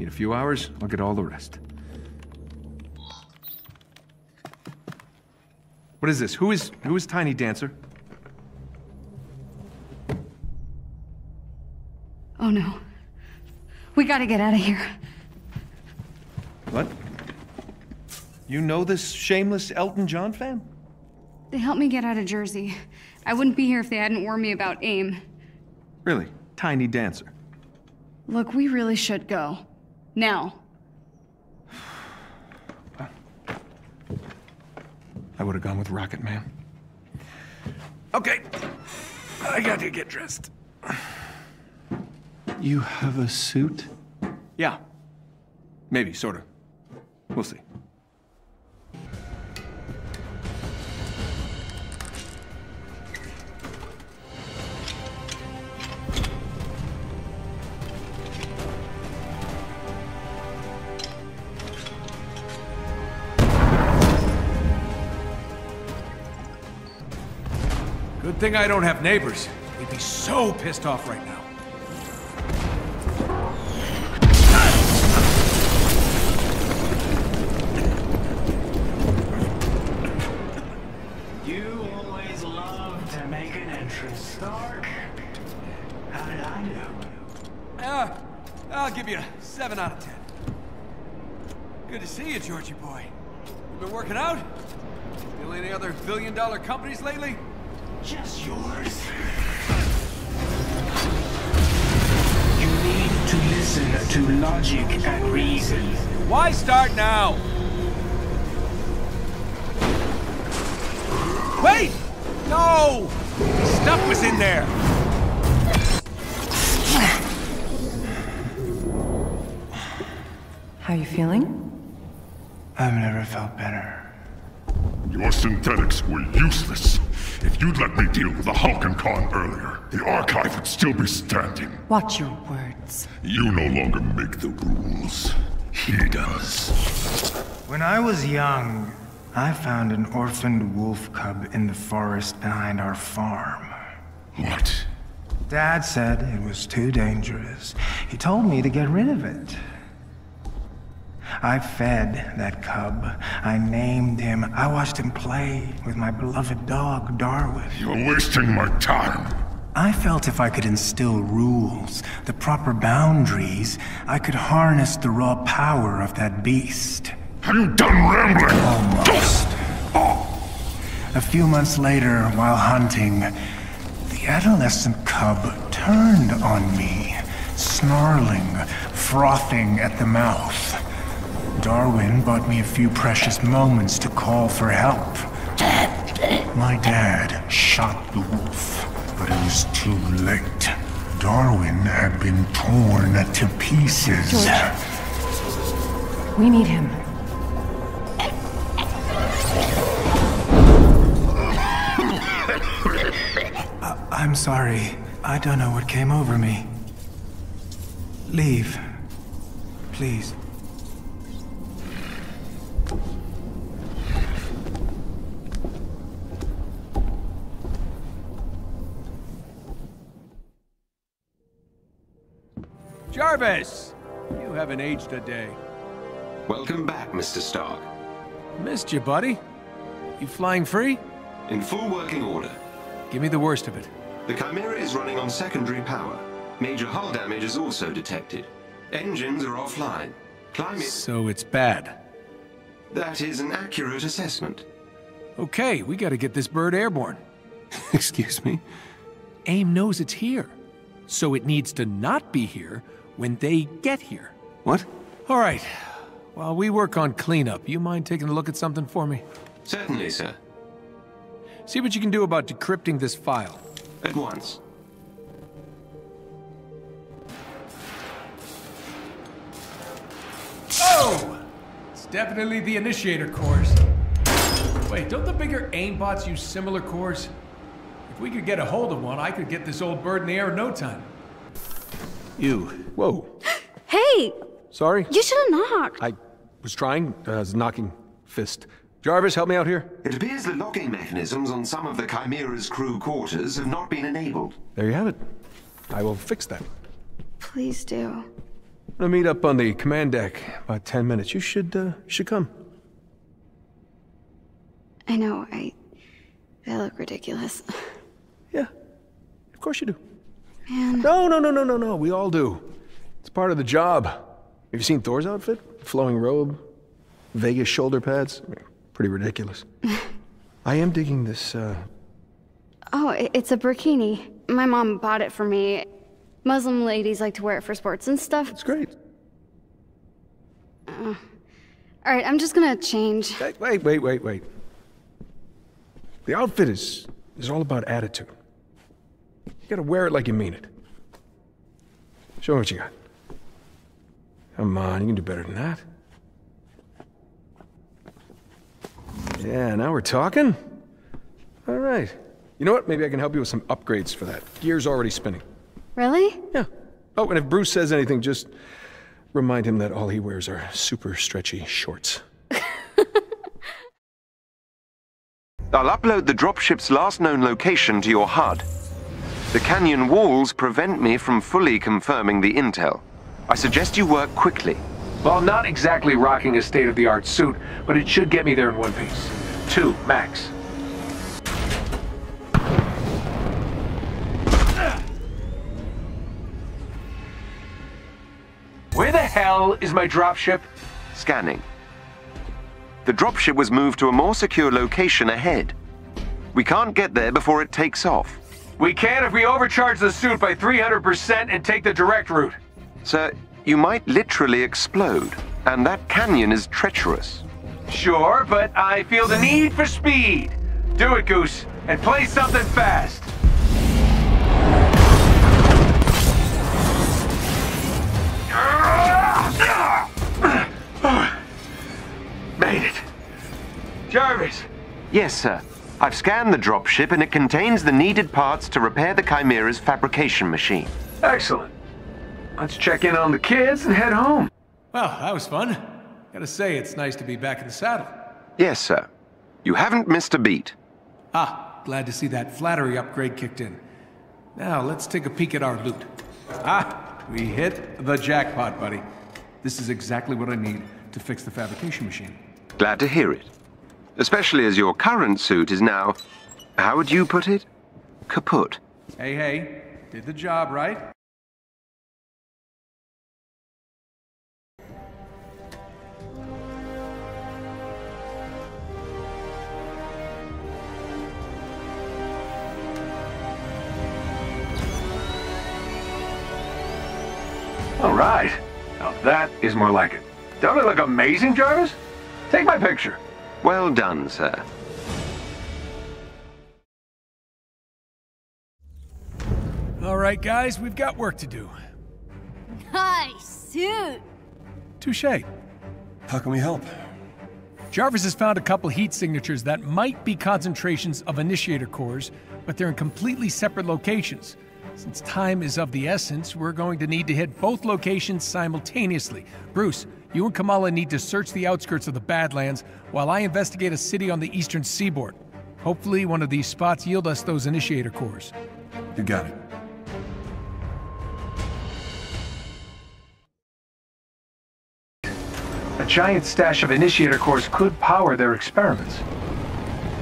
Need a few hours, I'll get all the rest. What is this? Who is who is Tiny Dancer? Oh no. We gotta get out of here. What? You know this shameless Elton John fan? They helped me get out of Jersey. I wouldn't be here if they hadn't warned me about AIM. Really? Tiny Dancer. Look, we really should go. Now. I would have gone with Rocket Man. Okay. I got to get dressed. You have a suit? Yeah. Maybe, sort of. We'll see. Thing I don't have neighbors. They'd be so pissed off right now. You always love to make an entrance, Stark. How did I do? Yeah, I'll give you a 7 out of 10. Good to see you, Georgie boy. You been working out? Still any other billion dollar companies lately? Just yours. You need to listen to logic and reason. Why start now? Wait! No! Stuff was in there! How are you feeling? I've never felt better. Your synthetics were useless. If you'd let me deal with the Hulk and Khan earlier, the Archive would still be standing. Watch your words. You no longer make the rules. He does. When I was young, I found an orphaned wolf cub in the forest behind our farm. What? Dad said it was too dangerous. He told me to get rid of it. I fed that cub. I named him. I watched him play with my beloved dog, Darwin. You're wasting my time. I felt if I could instill rules, the proper boundaries, I could harness the raw power of that beast. Have you done rambling? Almost. Oh. A few months later, while hunting, the adolescent cub turned on me, snarling, frothing at the mouth. Darwin bought me a few precious moments to call for help. My dad shot the wolf, but it was too late. Darwin had been torn to pieces. George. We need him. I- I'm sorry. I don't know what came over me. Leave. Please. Jarvis! You haven't aged a day. Welcome back, Mr. Stark. Missed you, buddy. You flying free? In full working order. Give me the worst of it. The Chimera is running on secondary power. Major hull damage is also detected. Engines are offline. Climate... So it's bad. That is an accurate assessment. Okay, we gotta get this bird airborne. Excuse me? AIM knows it's here. So it needs to not be here when they get here. What? All right. While we work on cleanup, you mind taking a look at something for me? Certainly, sir. See what you can do about decrypting this file. At once. Oh! It's definitely the initiator cores. Wait, don't the bigger aimbots use similar cores? If we could get a hold of one, I could get this old bird in the air in no time. You. Whoa. Hey! Sorry? You should have knocked. I was trying. Uh, I was knocking fist. Jarvis, help me out here. It appears the locking mechanisms on some of the Chimera's crew quarters have not been enabled. There you have it. I will fix that. Please do. I'm gonna meet up on the command deck about ten minutes. You should, uh, should come. I know, I. I look ridiculous. Yeah, of course you do. Man. No, no, no, no, no, no. We all do. It's part of the job. Have you seen Thor's outfit? Flowing robe, Vegas shoulder pads. Pretty ridiculous. I am digging this. Uh, Oh, it's a burkini. My mom bought it for me. Muslim ladies like to wear it for sports and stuff. It's great. Uh, all right, I'm just gonna change. wait, wait, wait, wait. The outfit is is all about attitude. You gotta wear it like you mean it. Show me what you got. Come on, you can do better than that. Yeah, now we're talking. All right. You know what? Maybe I can help you with some upgrades for that. Gear's already spinning. Really? Yeah. Oh, and if Bruce says anything, just remind him that all he wears are super stretchy shorts. I'll upload the dropship's last known location to your HUD. The canyon walls prevent me from fully confirming the intel. I suggest you work quickly. Well, not exactly rocking a state-of-the-art suit, but it should get me there in one piece. Two, max. Where the hell is my dropship? Scanning. The dropship was moved to a more secure location ahead. We can't get there before it takes off. We can if we overcharge the suit by 300% and take the direct route. Sir, you might literally explode, and that canyon is treacherous. Sure, but I feel the need for speed. Do it, Goose, and play something fast. Made it. Jarvis. Yes, sir. I've scanned the dropship and it contains the needed parts to repair the Chimera's fabrication machine. Excellent. Let's check in on the kids and head home. Well, that was fun. Gotta say, it's nice to be back in the saddle. Yes, sir. You haven't missed a beat. Ah, glad to see that flattery upgrade kicked in. Now, let's take a peek at our loot. Ah, we hit the jackpot, buddy. This is exactly what I need to fix the fabrication machine. Glad to hear it. Especially as your current suit is now, how would you put it? Kaput. Hey, hey, did the job, right? All right. Now that is more like it. Don't it look amazing, Jarvis? Take my picture. Well done, sir. All right, guys, we've got work to do. Nice suit. Touche. How can we help? Jarvis has found a couple heat signatures that might be concentrations of initiator cores, but they're in completely separate locations. Since time is of the essence, we're going to need to hit both locations simultaneously. Bruce, you and Kamala need to search the outskirts of the Badlands while I investigate a city on the eastern seaboard. Hopefully, one of these spots yield us those initiator cores. You got it. A giant stash of initiator cores could power their experiments.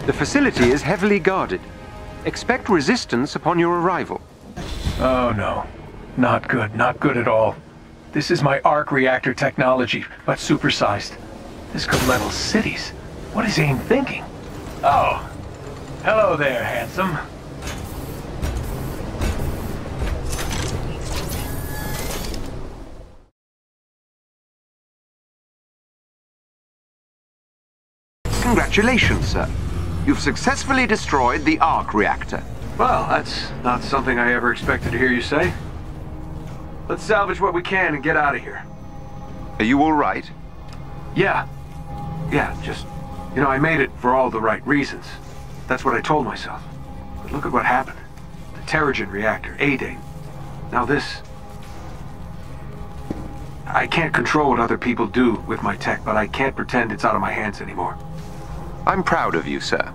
The facility is heavily guarded. Expect resistance upon your arrival. Oh no. Not good, not good at all. This is my arc reactor technology, but supersized. This could level cities. What is AIM thinking? Oh. Hello there, handsome. Congratulations, sir. You've successfully destroyed the arc reactor. Well, that's not something I ever expected to hear you say. Let's salvage what we can and get out of here. Are you all right? Yeah. Yeah, just, you know, I made it for all the right reasons. That's what I told myself. But look at what happened. The Terrigen reactor, A-Day. Now this. I can't control what other people do with my tech, but I can't pretend it's out of my hands anymore. I'm proud of you, sir.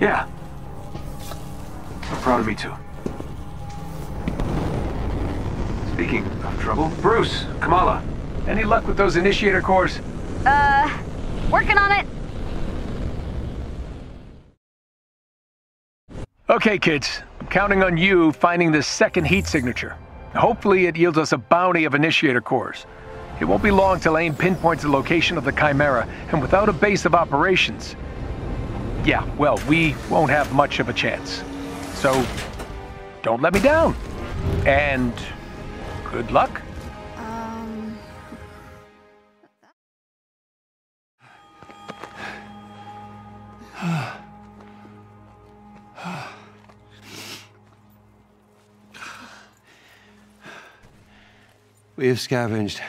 Yeah. I'm proud of me too. Speaking of trouble, Bruce, Kamala, any luck with those initiator cores? Uh, working on it. Okay, kids. I'm counting on you finding this second heat signature. Hopefully it yields us a bounty of initiator cores. It won't be long till AIM pinpoints the location of the Chimera, and without a base of operations... Yeah, well, we won't have much of a chance. So, don't let me down. And Good luck. Um... we have scavenged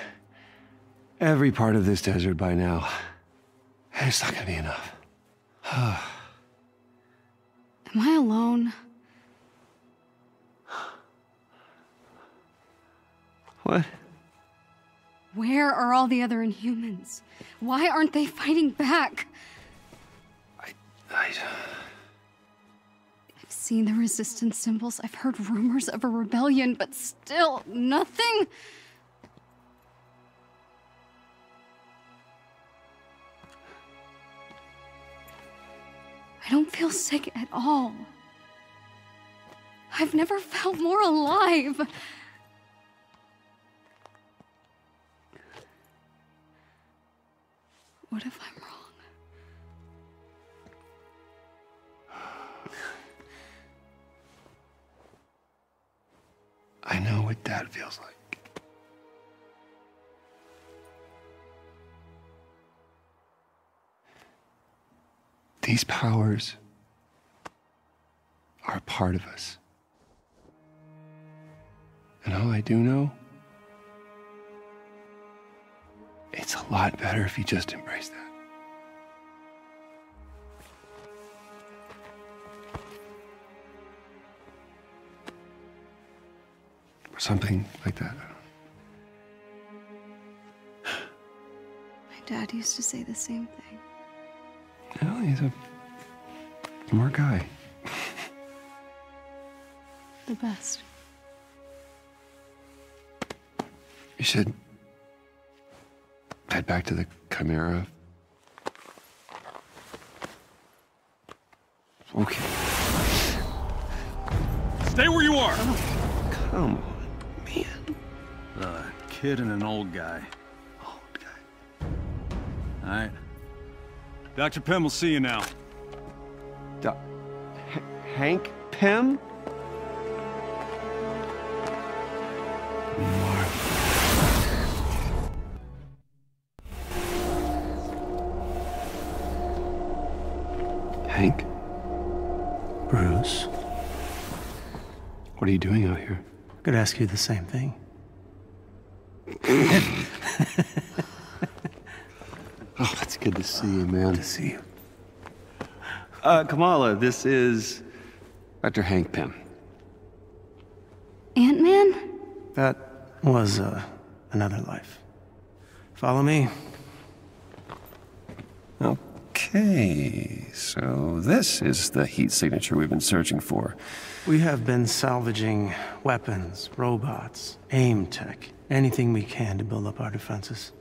every part of this desert by now. It's not gonna be enough. Am I alone? What? Where are all the other Inhumans? Why aren't they fighting back? I... I've seen the resistance symbols. I've heard rumors of a rebellion, but still nothing. I don't feel sick at all. I've never felt more alive. What if I'm wrong? I know what Dad feels like. These powers are a part of us. And all I do know, it's a lot better if you just embrace that. Or something like that. My dad used to say the same thing. Well, he's a smart guy. The best. You should head back to the Chimera. Okay. Stay where you are! Come on, man. A kid and an old guy. Old guy. All right. Dr. Pym will see you now. Doc H Hank Pym? What are you doing out here? I could ask you the same thing. Oh, it's good to see you, man. Good to see you. Uh, Kamala, this is Dr. Hank Pym. Ant Man? That was uh, another life. Follow me. Okay, so this is the heat signature we've been searching for. We have been salvaging weapons, robots, aim tech, anything we can to build up our defenses.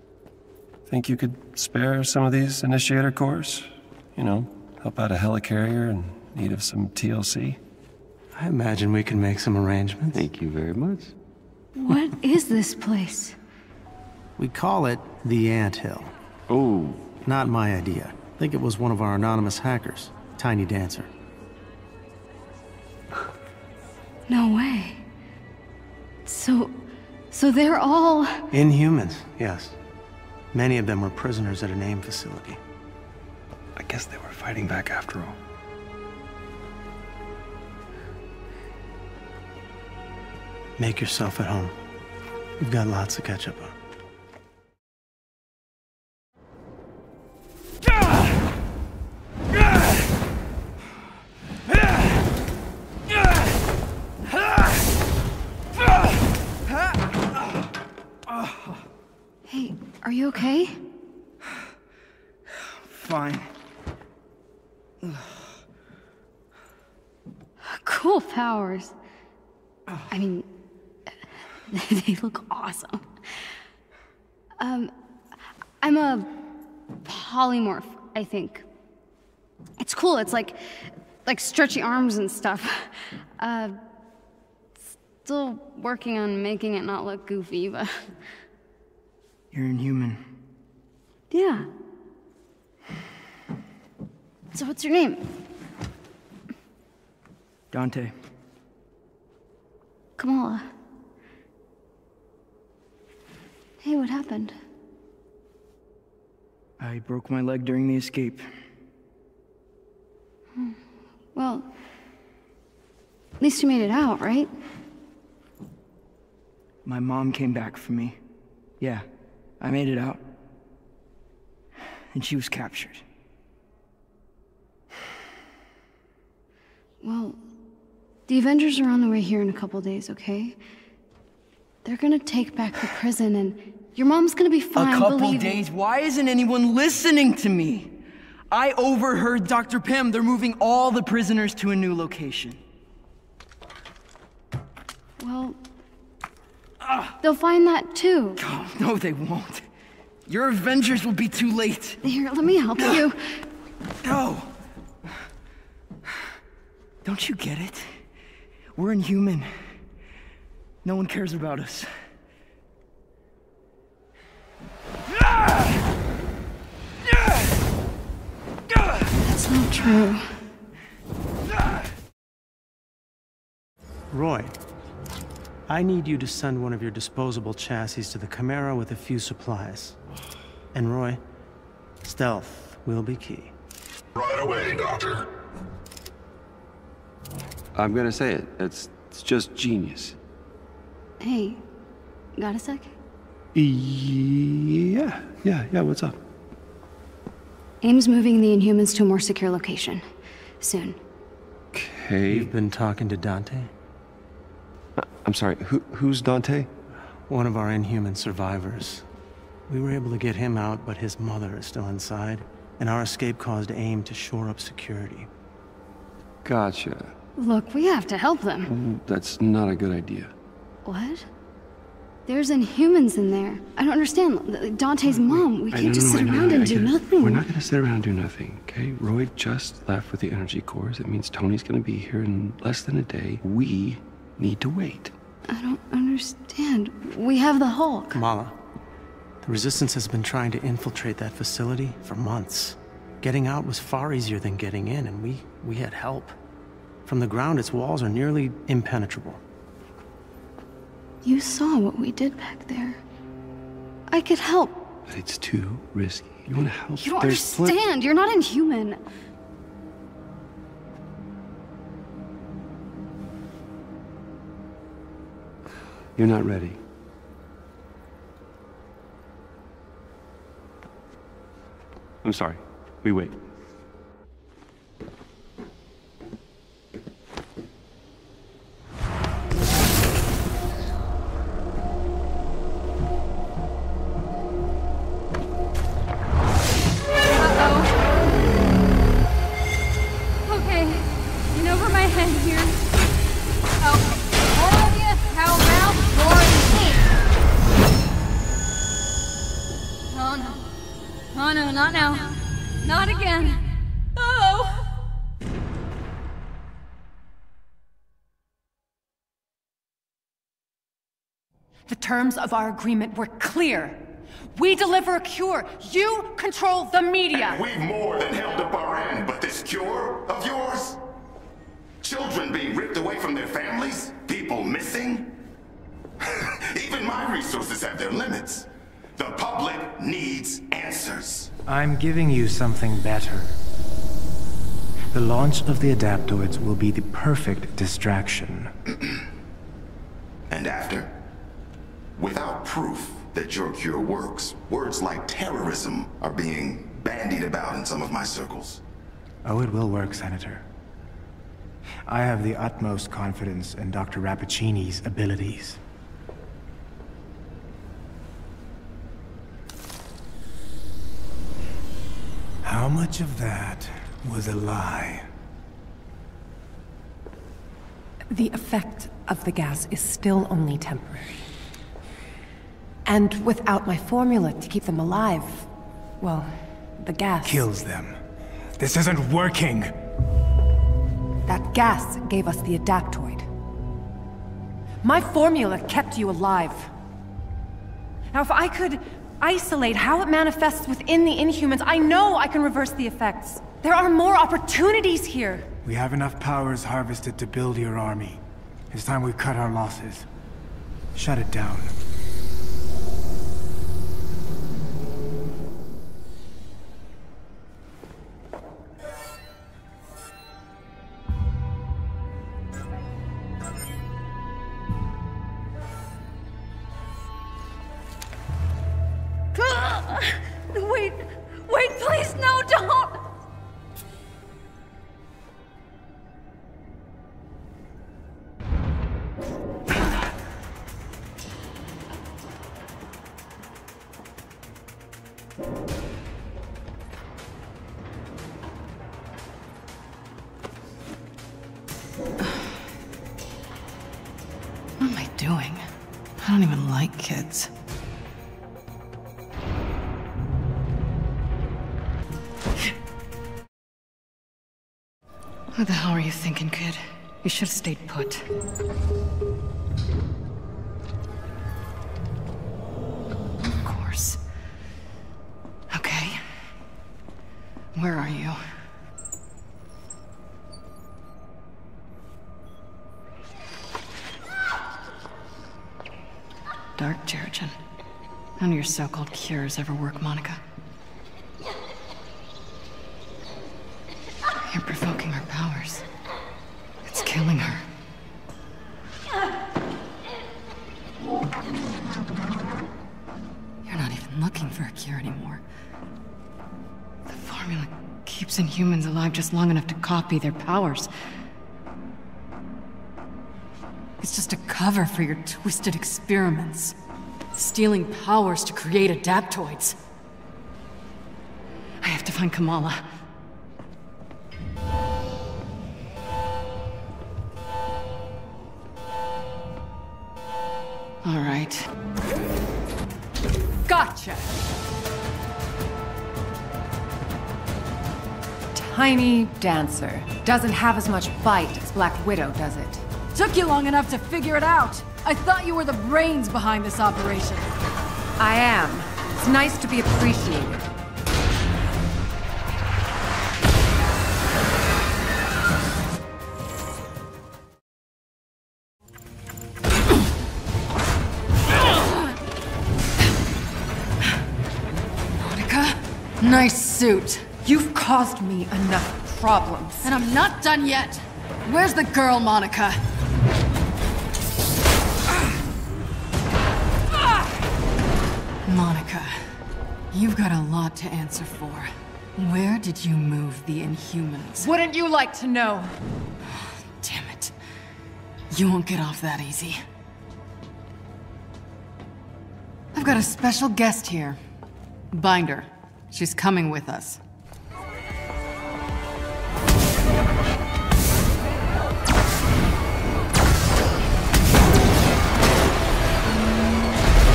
Think you could spare some of these initiator cores? You know, help out a helicarrier in need of some TLC? I imagine we can make some arrangements. Thank you very much. What is this place? We call it the Ant Hill. Oh. Not my idea. I think it was one of our anonymous hackers, Tiny Dancer. No way. So, so they're all. Inhumans, yes. Many of them were prisoners at an AIM facility. I guess they were fighting back after all. Make yourself at home. We've got lots to catch up on. Okay? Fine. Cool powers. I mean, they look awesome. Um, I'm a polymorph, I think. It's cool. It's like, like stretchy arms and stuff. Uh, still working on making it not look goofy, but You're inhuman. Yeah. So what's your name? Dante. Kamala. Hey, what happened? I broke my leg during the escape. Well, at least you made it out, right? My mom came back for me. Yeah, I made it out. And she was captured. Well, the Avengers are on the way here in a couple days, okay? They're gonna take back the prison and your mom's gonna be fine, a couple believe me. days? Why isn't anyone listening to me? I overheard Dr. Pym. They're moving all the prisoners to a new location. Well, ah. they'll find that too. Oh, no, they won't. Your Avengers will be too late. Here, let me help you. No. Don't you get it? We're inhuman. No one cares about us. That's not true. Roy, I need you to send one of your disposable chassis to the Chimera with a few supplies. And Roy, stealth will be key. Right away, Doctor. I'm gonna say it. It's, it's just genius. Hey, got a sec? Yeah, yeah, yeah, what's up? AIM's moving the Inhumans to a more secure location. Soon. Okay. You've been talking to Dante? Uh, I'm sorry, who, who's Dante? One of our Inhuman survivors. We were able to get him out, but his mother is still inside, and our escape caused AIM to shore up security. Gotcha. Look, we have to help them. Mm, That's not a good idea. What? There's Inhumans in there. I don't understand. Dante's mom. We can't know, just sit know, around I and get do nothing. We're not gonna sit around and do nothing, okay? Roy just left with the energy cores. It means Tony's gonna be here in less than a day. We need to wait. I don't understand. We have the Hulk. Kamala, the Resistance has been trying to infiltrate that facility for months. Getting out was far easier than getting in, and we, we had help. From the ground, its walls are nearly impenetrable. You saw what we did back there. I could help. But it's too risky. You wanna help? You don't There's understand. You're not inhuman. You're not ready. I'm sorry. We wait. Terms of our agreement were clear. We deliver a cure. You control the media. And we've more than held up our end, but this cure of yours? Children being ripped away from their families? People missing? Even my resources have their limits. The public needs answers. I'm giving you something better. The launch of the adaptoids will be the perfect distraction. And after? Without proof that your cure works, words like terrorism are being bandied about in some of my circles. Oh, it will work, Senator. I have the utmost confidence in Dr. Rappaccini's abilities. How much of that was a lie? The effect of the gas is still only temporary. And without my formula to keep them alive, well, the gas. Kills them. This isn't working! That gas gave us the adaptoid. My formula kept you alive. Now, if I could isolate how it manifests within the Inhumans, I know I can reverse the effects. There are more opportunities here. We have enough powers harvested to build your army. It's time we cut our losses. Shut it down. None of your so-called cures ever work, Monica. You're provoking her powers. It's killing her. You're not even looking for a cure anymore. The formula keeps inhumans alive just long enough to copy their powers. It's just a cover for your twisted experiments. Stealing powers to create adaptoids. I have to find Kamala. All right. Gotcha! Tiny dancer. Doesn't have as much bite as Black Widow, does it? Took you long enough to figure it out. I thought you were the brains behind this operation. I am. It's nice to be appreciated. Monica, nice suit. You've caused me enough problems. And I'm not done yet. Where's the girl, Monica? Monica, you've got a lot to answer for. Where did you move the Inhumans? Wouldn't you like to know? Damn it. You won't get off that easy. I've got a special guest here. Binder. She's coming with us.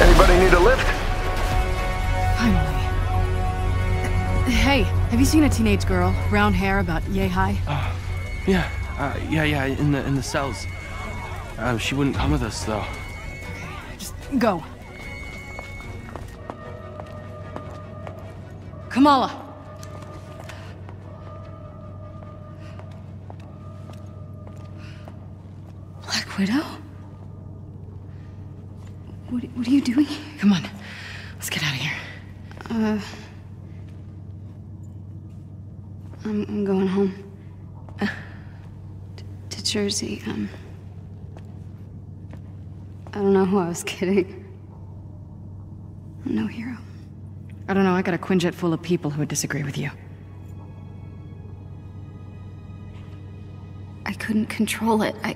Anybody need a lift? Have you seen a teenage girl, brown hair, about yay high? Yeah, uh, yeah, yeah, in the in the cells. Uh, she wouldn't come with us though. Okay, just go. Kamala. Black Widow? What, what are you doing? Come on. Let's get out of here. Uh. I'm, I'm going home. Uh, to Jersey. Um. I don't know who I was kidding. I'm no hero. I don't know, I got a Quinjet full of people who would disagree with you. I couldn't control it. I.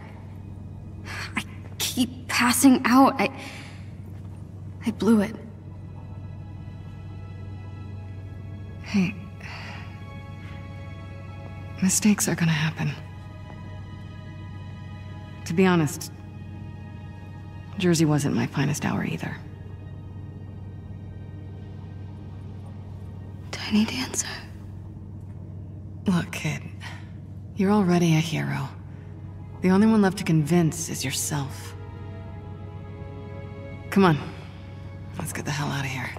I keep passing out. I. I blew it. Hey. Mistakes are gonna happen. To be honest, Jersey wasn't my finest hour either. Tiny dancer. Look, kid. You're already a hero. The only one left to convince is yourself. Come on. Let's get the hell out of here.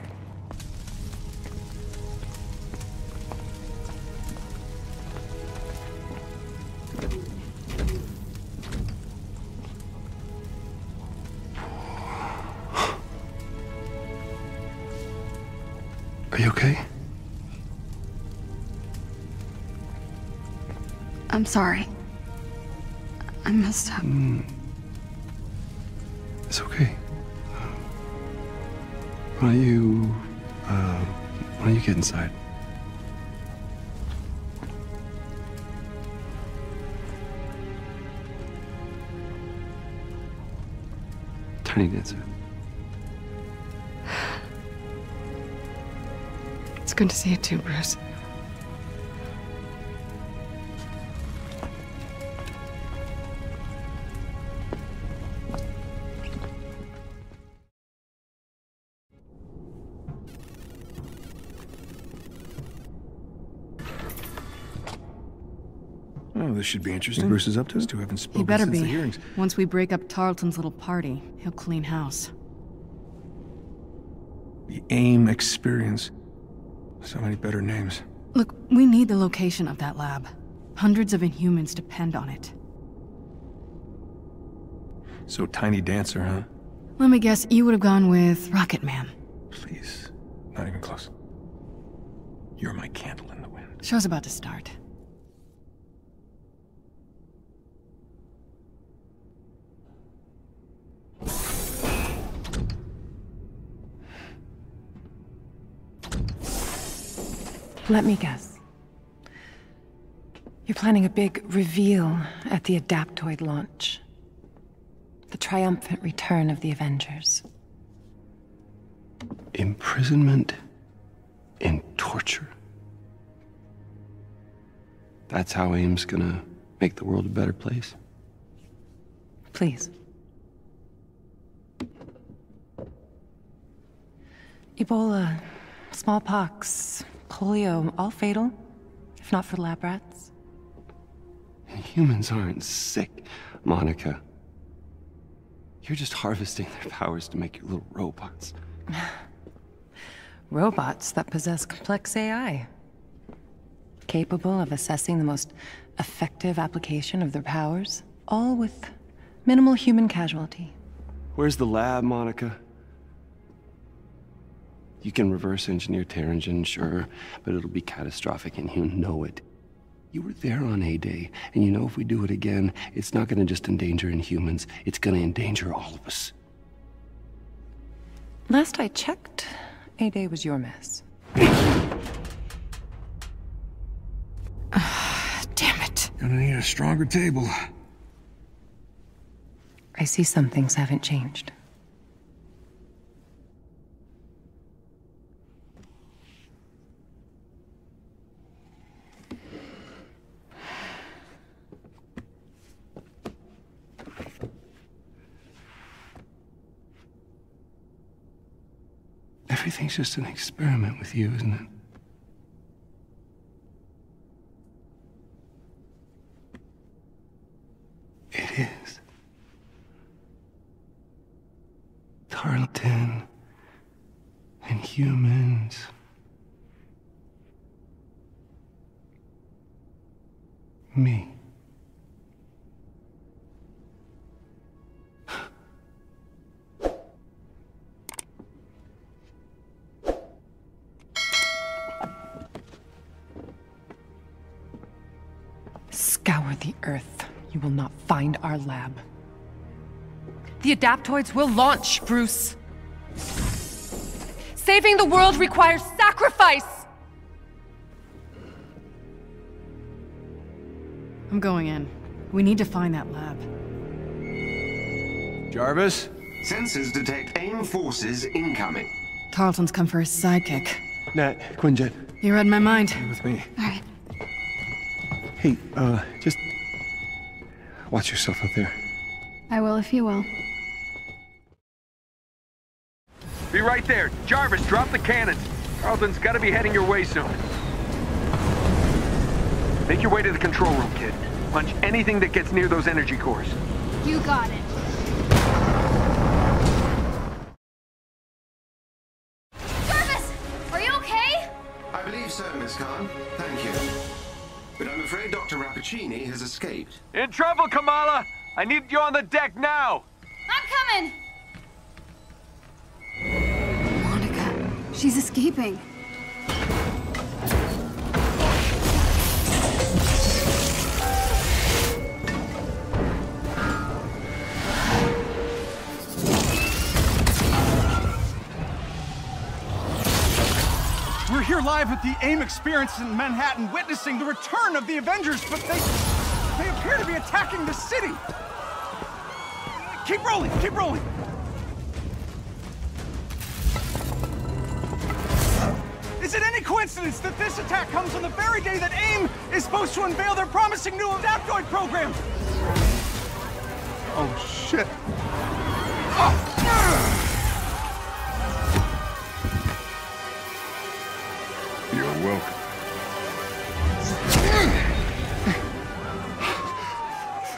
Are you okay? I'm sorry. I messed up. Mm. It's okay. Why don't you, uh, why don't you get inside? Tiny dancer. It's good to see you too, Bruce. this should be interesting. Bruce is up to? us Two haven't spoken he better since be. the hearings. Once we break up Tarleton's little party, he'll clean house. The AIM experience so many better names. Look, we need the location of that lab. Hundreds of Inhumans depend on it. So Tiny Dancer, huh? Let me guess, you would have gone with Rocket Man. Please. Not even close. You're my candle in the wind. Show's about to start. Let me guess. You're planning a big reveal at the Adaptoid launch. The triumphant return of the Avengers. Imprisonment and torture. That's how AIM's gonna make the world a better place. Please. Ebola, smallpox, polio, all fatal, if not for lab rats. Humans aren't sick, Monica. You're just harvesting their powers to make your little robots. Robots that possess complex AI. Capable of assessing the most effective application of their powers, all with minimal human casualty. Where's the lab, Monica? You can reverse engineer Terrigen, sure, but it'll be catastrophic and you know it. You were there on A-Day, and you know if we do it again, it's not gonna just endanger Inhumans, it's gonna endanger all of us. Last I checked, A-Day was your mess. Damn it. Gonna need a stronger table. I see some things haven't changed. Everything's just an experiment with you, isn't it? It is. Tarleton and humans. Me. The Earth. You will not find our lab. The Adaptoids will launch, Bruce. Saving the world requires sacrifice! I'm going in. We need to find that lab. Jarvis? Sensors detect AIM forces incoming. Tarleton's come for his sidekick. Nat, Quinjet. You read my mind. With me. Alright. Hey, uh, just watch yourself out there. I will if you will. Be right there. Jarvis, drop the cannons. Tarleton's gotta be heading your way soon. Make your way to the control room, kid. Punch anything that gets near those energy cores. You got it. Dr. Rappaccini has escaped. In trouble, Kamala! I need you on the deck now! I'm coming! Monica, she's escaping. Here live at the AIM experience in Manhattan, witnessing the return of the Avengers, but they... they appear to be attacking the city! Keep rolling, keep rolling! Is it any coincidence that this attack comes on the very day that AIM is supposed to unveil their promising new Adaptoid program? Oh, shit. You're welcome.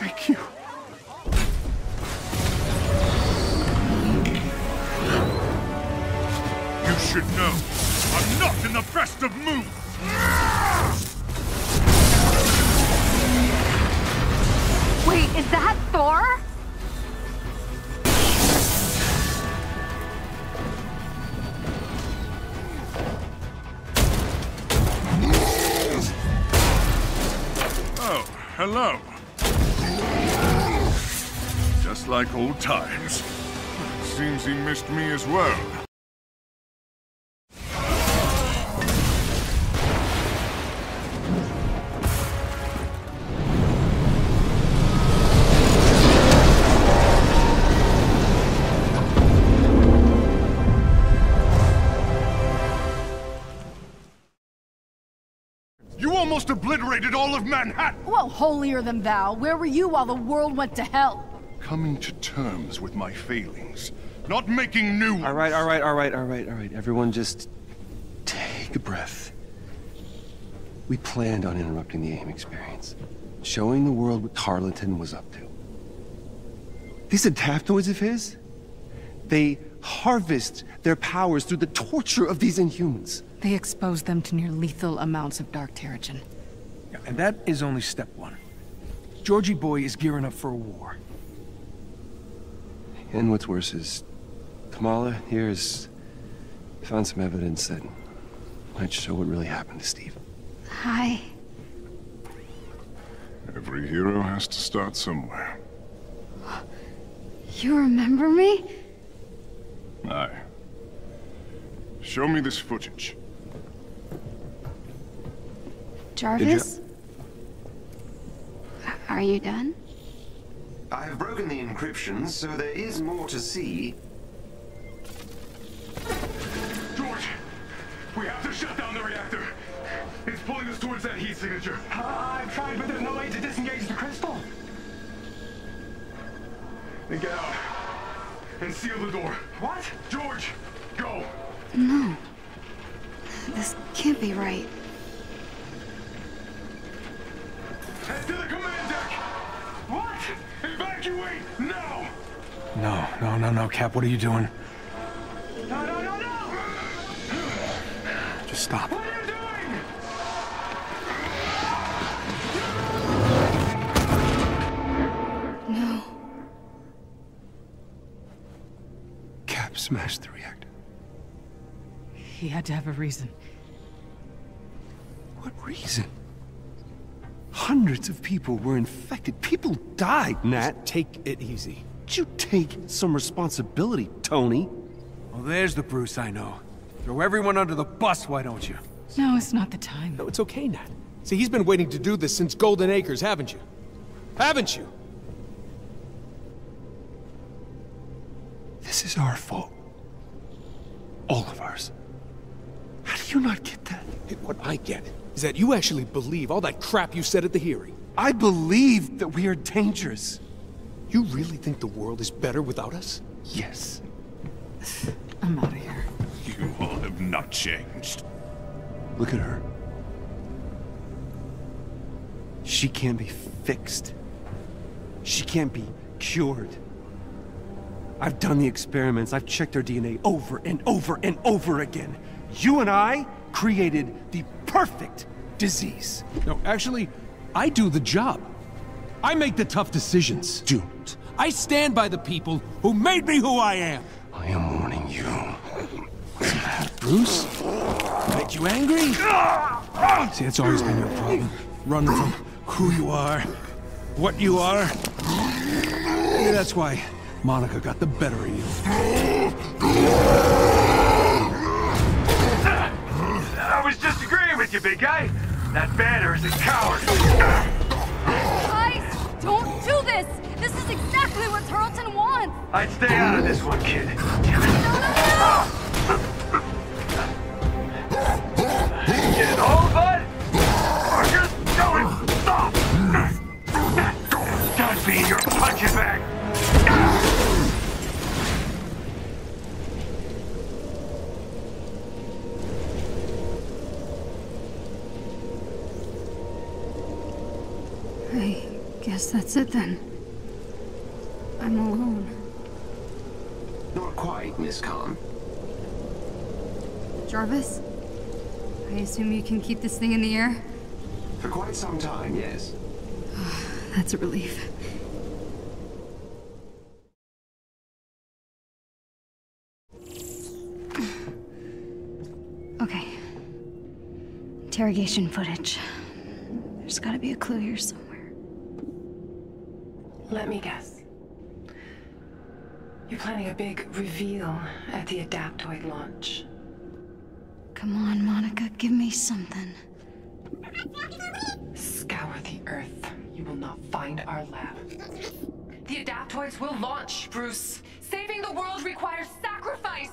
Thank you. You should know, I'm not in the best of moods. Wait, is that Thor? Hello. Just like old times. Seems he missed me as well. Almost obliterated all of Manhattan! Well, holier than thou, where were you while the world went to hell? Coming to terms with my failings. Not making new ones. All right, all right, all right, all right, all right. Everyone just take a breath. We planned on interrupting the AIM experience, showing the world what Tarleton was up to. These adaptoids of his, they harvest their powers through the torture of these inhumans. They expose them to near lethal amounts of Dark Terrigen. And that is only step one. Georgie boy is gearing up for a war. And what's worse is, Kamala here has found some evidence that might show what really happened to Steve. Hi. Every hero has to start somewhere. You remember me? Aye. Show me this footage. Jarvis? Are you done? I have broken the encryption, so there is more to see. George! We have to shut down the reactor! It's pulling us towards that heat signature. Uh, I've tried, but there's no way to disengage the crystal. Then get out. And seal the door. What? George! Go! No. This can't be right. No, no, no, no, Cap, what are you doing? No, no, no, no! Just stop. What are you doing? No. Cap smashed the reactor. He had to have a reason. What reason? Hundreds of people were infected. People died, Nat. Take it easy. Would you take some responsibility, Tony? Well, there's the Bruce I know. Throw everyone under the bus, why don't you? No, it's not the time. No, it's okay, Nat. See, he's been waiting to do this since Golden Acres, haven't you? Haven't you? This is our fault. All of ours. How do you not get that? Hey, what I get is that you actually believe all that crap you said at the hearing. I believe that we are dangerous. You really think the world is better without us? Yes. I'm out of here. You all have not changed. Look at her. She can't be fixed. She can't be cured. I've done the experiments. I've checked her DNA over and over and over again. You and I created the perfect disease. No, actually, I do the job. I make the tough decisions. Don't. I stand by the people who made me who I am. I am warning you. Bruce? Make you angry? See, it's always been your problem. Running from who you are, what you are. Maybe that's why Monica got the better of you. I was just agreeing with you, big guy. That banner is a coward. Guys, don't do this! This is exactly what Tarleton wants! I'd stay out of this one, kid. Get home, bud? Or just going stop! Don't be your punching bag! I guess that's it then. I'm alone. Not quite, Miss Khan. Jarvis? I assume you can keep this thing in the air? For quite some time, yes. That's a relief. Okay. Interrogation footage. There's gotta be a clue here somewhere. Let me guess. You're planning a big reveal at the Adaptoid launch. Come on, Monica, give me something. Scour the Earth. You will not find our lab. The Adaptoids will launch, Bruce. Saving the world requires sacrifice.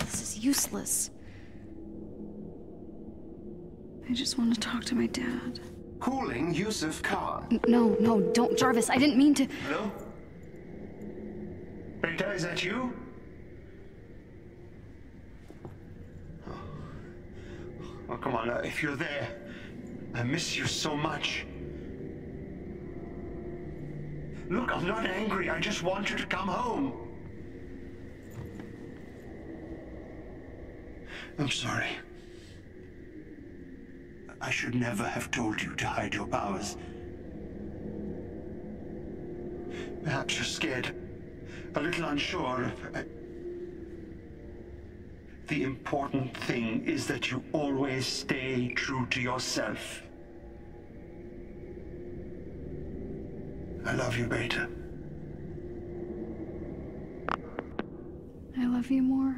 This is useless. I just want to talk to my dad. Calling Yusuf Khan. N- No, no, don't, Jarvis. I didn't mean to. Hello? Beta, is that you? Oh, come on, uh, if you're there, I miss you so much. Look, I'm not angry. I just want you to come home. I'm sorry. I should never have told you to hide your powers. Perhaps you're scared, a little unsure. Uh, the important thing is that you always stay true to yourself. I love you, Beta. I love you more.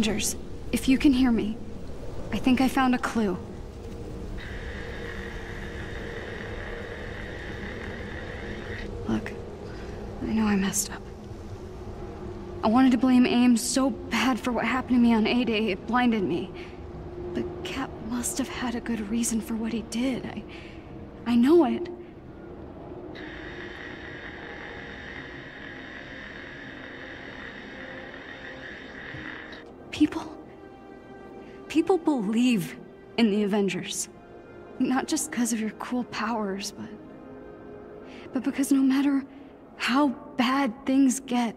Avengers, if you can hear me, I think I found a clue. Look, I know I messed up. I wanted to blame Ames so bad for what happened to me on A-Day, it blinded me. But Cap must have had a good reason for what he did. I... I know it. Believe in the Avengers. Not just because of your cool powers, but... But because no matter how bad things get,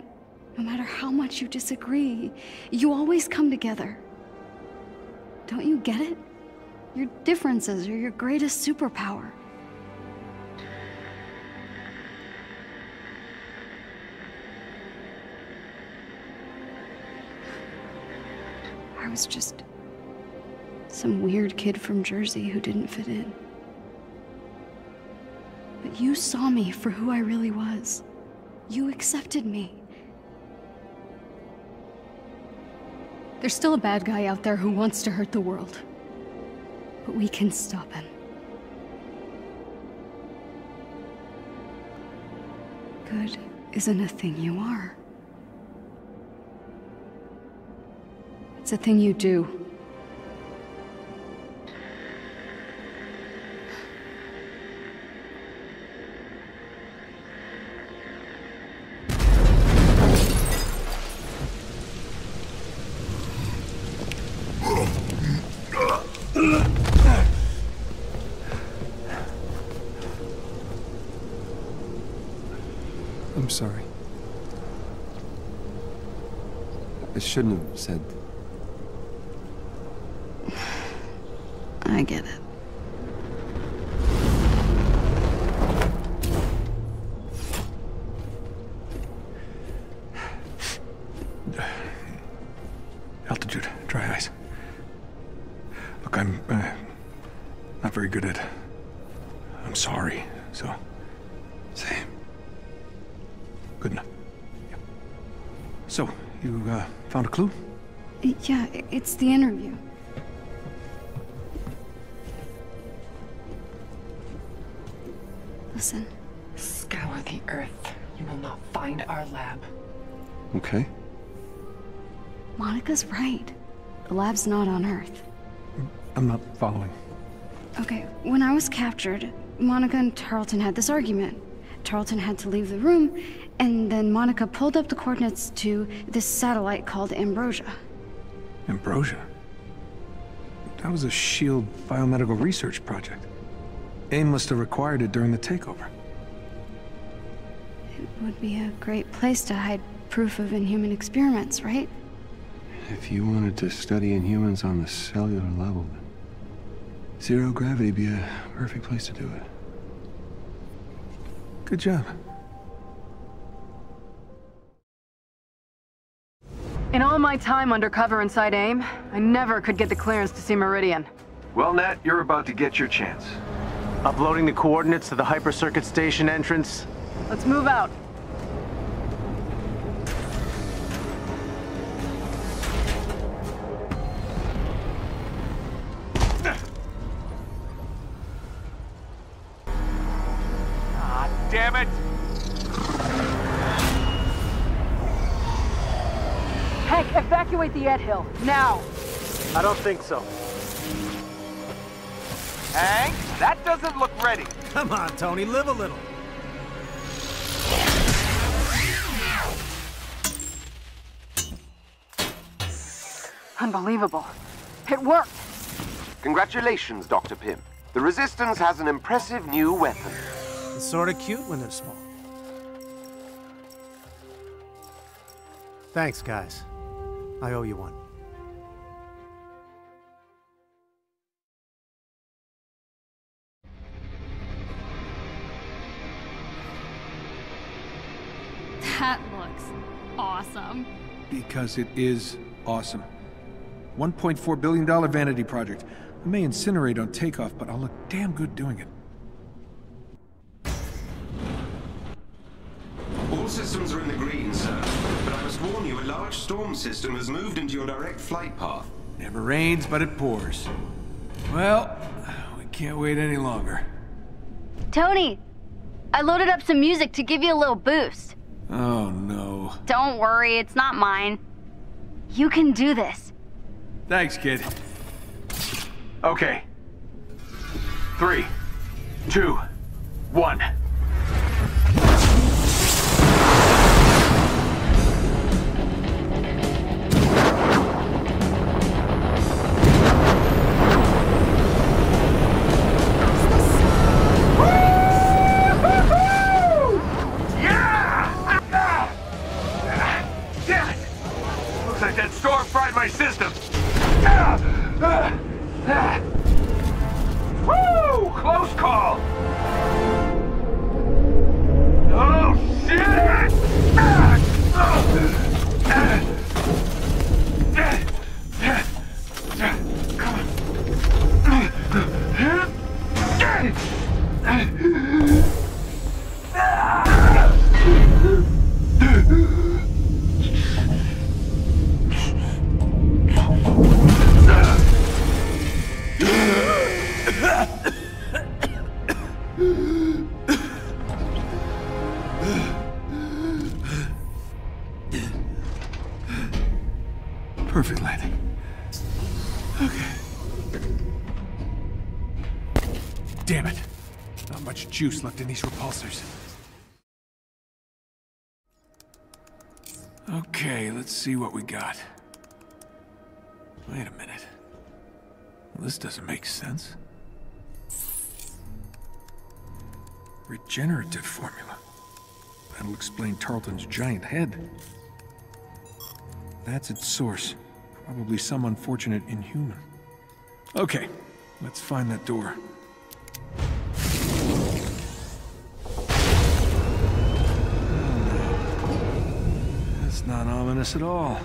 no matter how much you disagree, you always come together. Don't you get it? Your differences are your greatest superpower. I was just some weird kid from Jersey who didn't fit in. But you saw me for who I really was. You accepted me. There's still a bad guy out there who wants to hurt the world. But we can stop him. Good isn't a thing you are. It's a thing you do. Shouldn't have said. It's the interview. Listen. Scour the earth. You will not find our lab. Okay. Monica's right. The lab's not on Earth. I'm not following. Okay, when I was captured, Monica and Tarleton had this argument. Tarleton had to leave the room, and then Monica pulled up the coordinates to this satellite called Ambrosia. Ambrosia? That was a SHIELD biomedical research project. AIM must have required it during the takeover. It would be a great place to hide proof of inhuman experiments, right? If you wanted to study inhumans on the cellular level, then zero gravity would be a perfect place to do it. Good job. In all my time undercover inside AIM, I never could get the clearance to see Meridian. Well, Nat, you're about to get your chance. Uploading the coordinates to the hypercircuit station entrance. Let's move out. Now! I don't think so. Hank, that doesn't look ready. Come on, Tony, live a little. Unbelievable. It worked! Congratulations, Dr. Pym. The Resistance has an impressive new weapon. It's sort of cute when they're small. Thanks, guys. I owe you one. That looks awesome. Because it is awesome. $1.4 billion vanity project. I may incinerate on takeoff, but I'll look damn good doing it. All systems are in the green, sir. But I must warn you, a large storm system has moved into your direct flight path. Never rains, but it pours. Well, we can't wait any longer. Tony, I loaded up some music to give you a little boost. Oh no. Don't worry, it's not mine. You can do this. Thanks, kid. Okay. Three, two, one. Juice left in these repulsors. Okay, let's see what we got. Wait a minute. This doesn't make sense. Regenerative formula. That'll explain Tarleton's giant head. That's its source. Probably some unfortunate inhuman. Okay, let's find that door. Not ominous at all.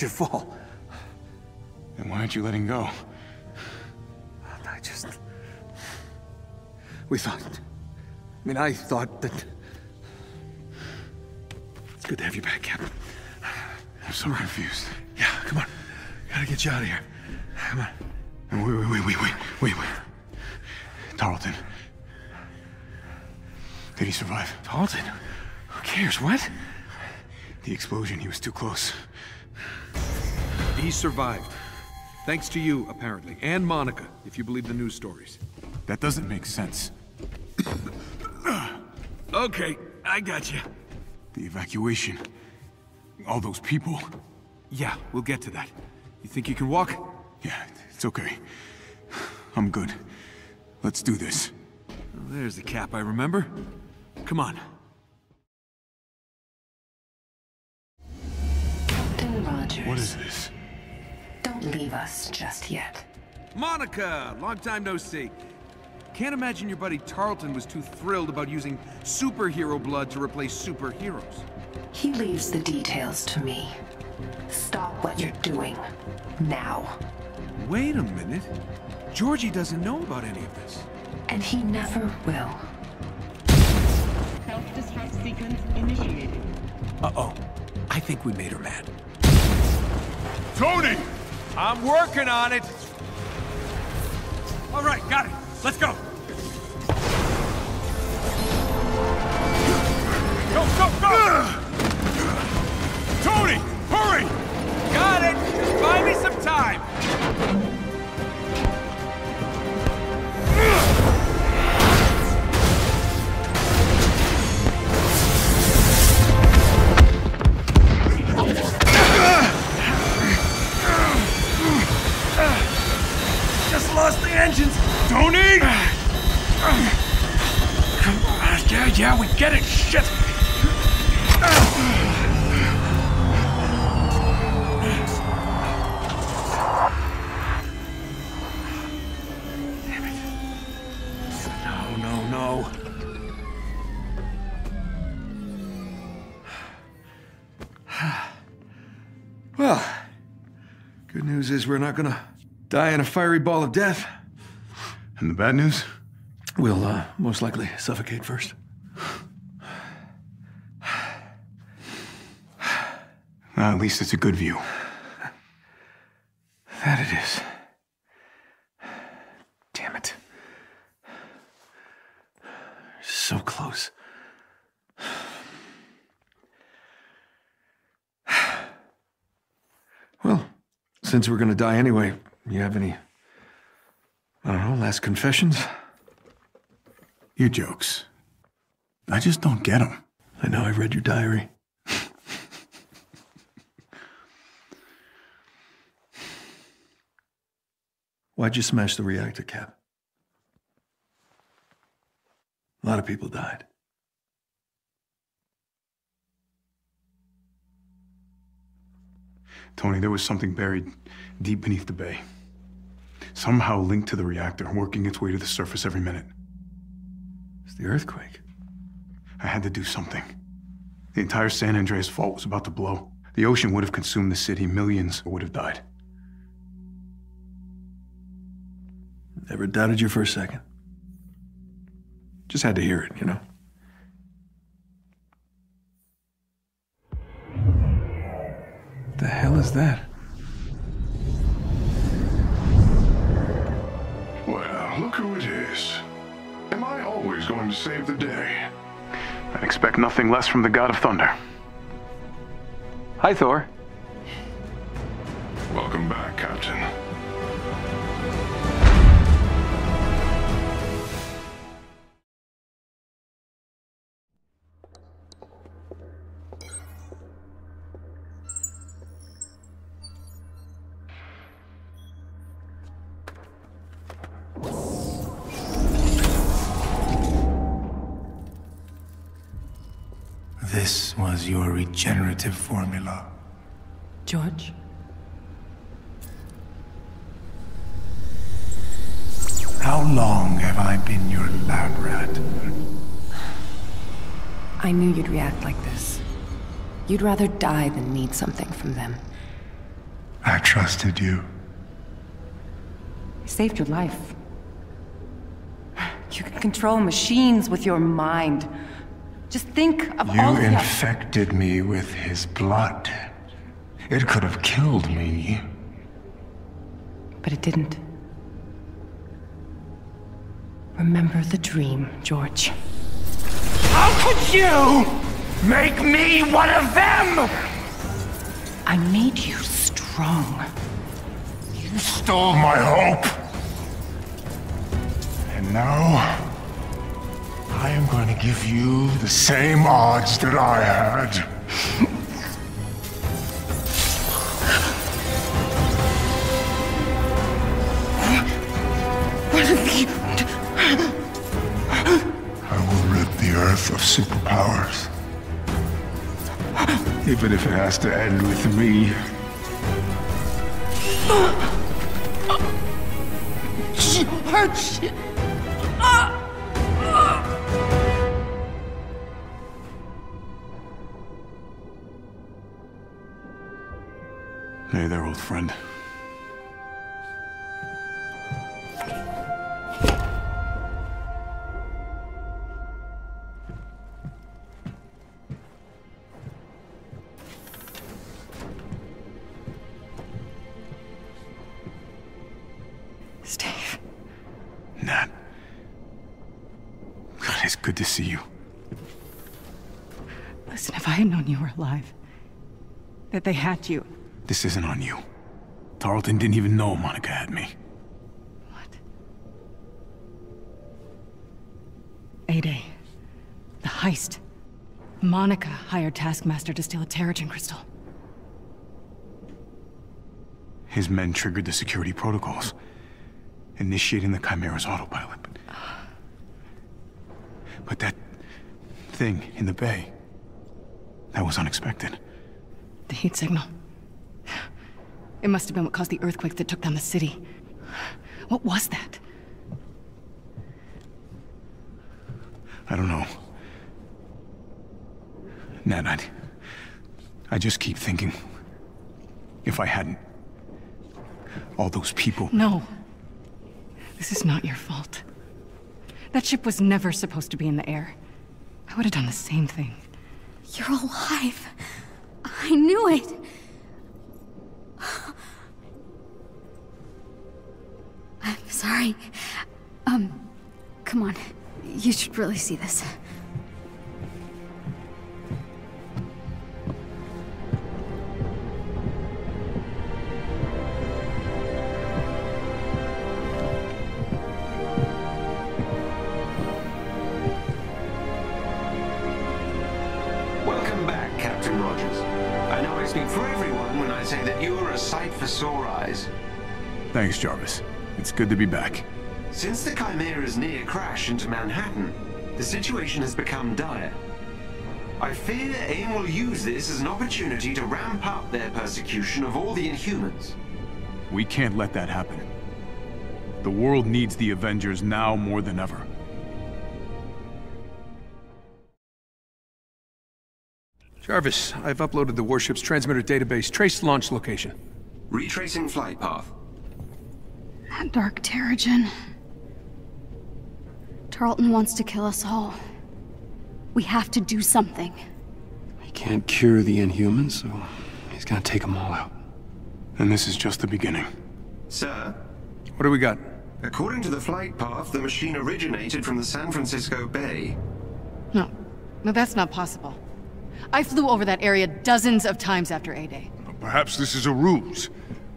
Just didn't want you to fall. Then why aren't you letting go? I just... We thought... I mean, I thought that... It's good to have you back, Captain. I'm so confused. Yeah, come on. Gotta get you out of here. Come on. Wait, wait, wait, wait, wait, wait, wait. Tarleton. Did he survive? Tarleton? Who cares? What? The explosion, he was too close. He survived. Thanks to you, apparently. And Monica, if you believe the news stories. That doesn't make sense. okay, I got you. The evacuation. All those people. Yeah, we'll get to that. You think you can walk? Yeah, it's okay. I'm good. Let's do this. Well, there's the cap I remember. Come on. Captain Rogers. What is this? Don't leave us just yet. Monica! Long time no see. Can't imagine your buddy Tarleton was too thrilled about using superhero blood to replace superheroes. He leaves the details to me. Stop what you're doing. Now. Wait a minute. Georgie doesn't know about any of this. And he never will. Self-destruct sequence initiated. Uh-oh. I think we made her mad. Tony! I'm working on it! All right, got it. Let's go. Go, go, go! Tony, hurry! Got it! Just buy me some time! Get it, shit! Damn it. No, no, no. Well, good news is we're not gonna die in a fiery ball of death. And the bad news? We'll, uh, most likely suffocate first. Well, at least it's a good view. That it is. Damn it. So close. Well, since we're gonna die anyway, you have any, I don't know, last confessions? Your jokes. I just don't get them. I know, I read your diary. Why'd you smash the reactor cap? A lot of people died. Tony, there was something buried deep beneath the bay. Somehow linked to the reactor, working its way to the surface every minute. It's the earthquake. I had to do something. The entire San Andreas fault was about to blow. The ocean would have consumed the city. Millions would have died. Never doubted you for a second. Just had to hear it, you know? The hell is that? Well, look who it is. Am I always going to save the day? I'd expect nothing less from the God of Thunder. Hi, Thor. Welcome back, Captain. Formula. George? How long have I been your lab rat? I knew you'd react like this. You'd rather die than need something from them. I trusted you. I saved your life. You can control machines with your mind. Just think of You all the... infected me with his blood. It could have killed me. But it didn't. Remember the dream, George. How could you make me one of them? I made you strong. You stole my hope. And now, I am going to give you the same odds that I had. I will rid the Earth of superpowers. Even if it has to end with me. George! Hey there, old friend. Steve. Nat. God, it's good to see you. Listen, if I had known you were alive, that they had you, This isn't on you. Tarleton didn't even know Monica had me. A-Day, the heist. Monica hired Taskmaster to steal a Terrigen crystal. His men triggered the security protocols, initiating the Chimera's autopilot. But, but that thing in the bay, that was unexpected. The heat signal. It must have been what caused the earthquake that took down the city. What was that? I don't know. Nat, I, I just keep thinking, if I hadn't, all those people. No. This is not your fault. That ship was never supposed to be in the air. I would have done the same thing. You're alive. I knew it. I'm sorry. Um, come on. You should really see this. Good to be back. Since the Chimera's near crash into Manhattan, the situation has become dire. I fear AIM will use this as an opportunity to ramp up their persecution of all the Inhumans. We can't let that happen. The world needs the Avengers now more than ever. Jarvis, I've uploaded the warship's transmitter database. Trace launch location. Retracing flight path. That dark Terrigen. Tarleton wants to kill us all. We have to do something. He can't cure the Inhumans, so he's gonna take them all out. And this is just the beginning. Sir, What do we got? according to the flight path, the machine originated from the San Francisco Bay. No. No, that's not possible. I flew over that area dozens of times after A-Day. Perhaps this is a ruse.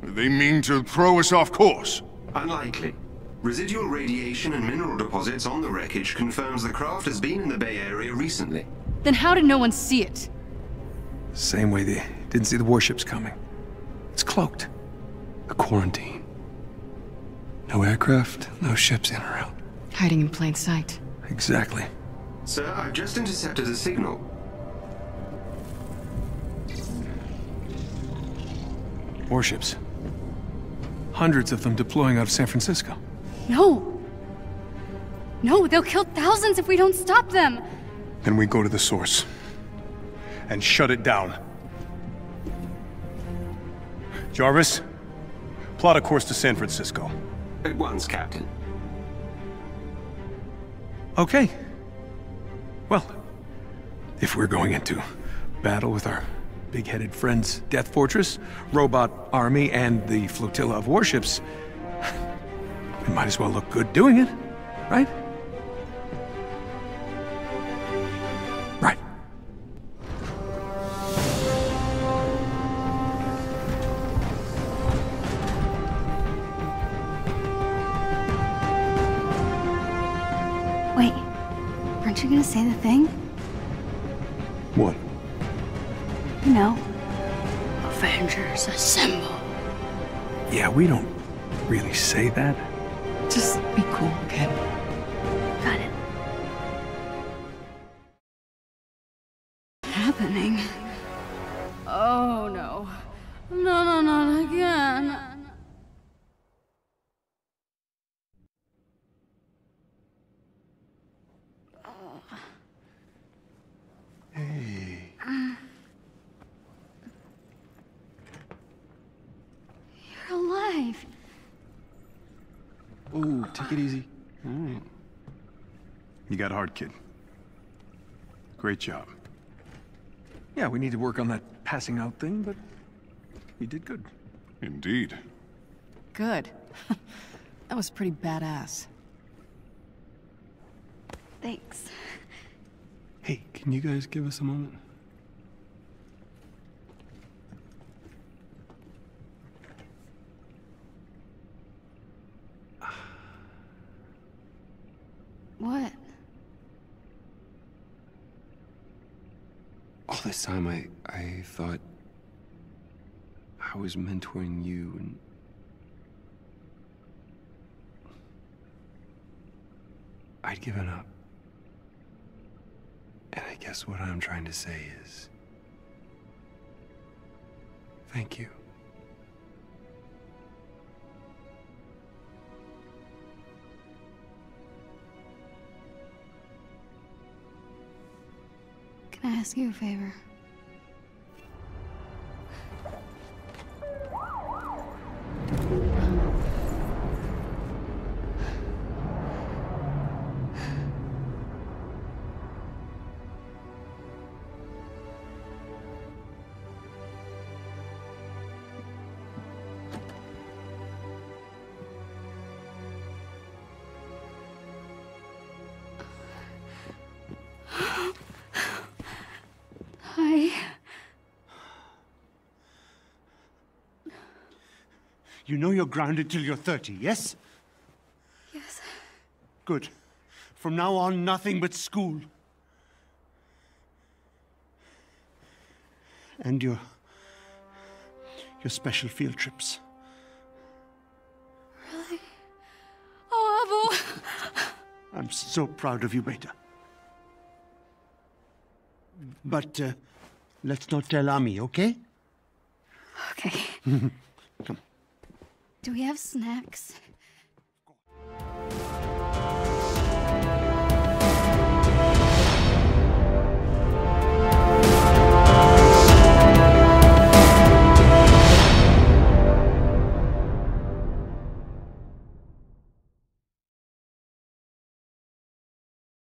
They mean to throw us off course. Unlikely. Residual radiation and mineral deposits on the wreckage confirms the craft has been in the Bay Area recently. Then how did no one see it? Same way they didn't see the warships coming. It's cloaked. A quarantine. No aircraft, no ships in or out. Hiding in plain sight. Exactly. Sir, I've just intercepted a signal. Warships. Hundreds of them deploying out of San Francisco. No. No, they'll kill thousands if we don't stop them. Then we go to the source. And shut it down. Jarvis, plot a course to San Francisco. At once, Captain. Okay. Well, if we're going into battle with our big-headed friends, Death Fortress, Robot Army, and the flotilla of warships, we might as well look good doing it? Right. Hard, kid. Great job. Yeah, we need to work on that passing out thing, but you did good. Indeed. Good. that was pretty badass. Thanks. Hey, can you guys give us a moment? What? This time, I I thought I was mentoring you, and I'd given up. And I guess what I'm trying to say is, thank you. Can I ask you a favor? You know you're grounded till you're 30, yes? Yes. Good. From now on, nothing but school. And your. your special field trips. Really? Oh, Abu. I'm so proud of you, Beta. But uh, let's not tell Ami, okay? Okay. Do we have snacks?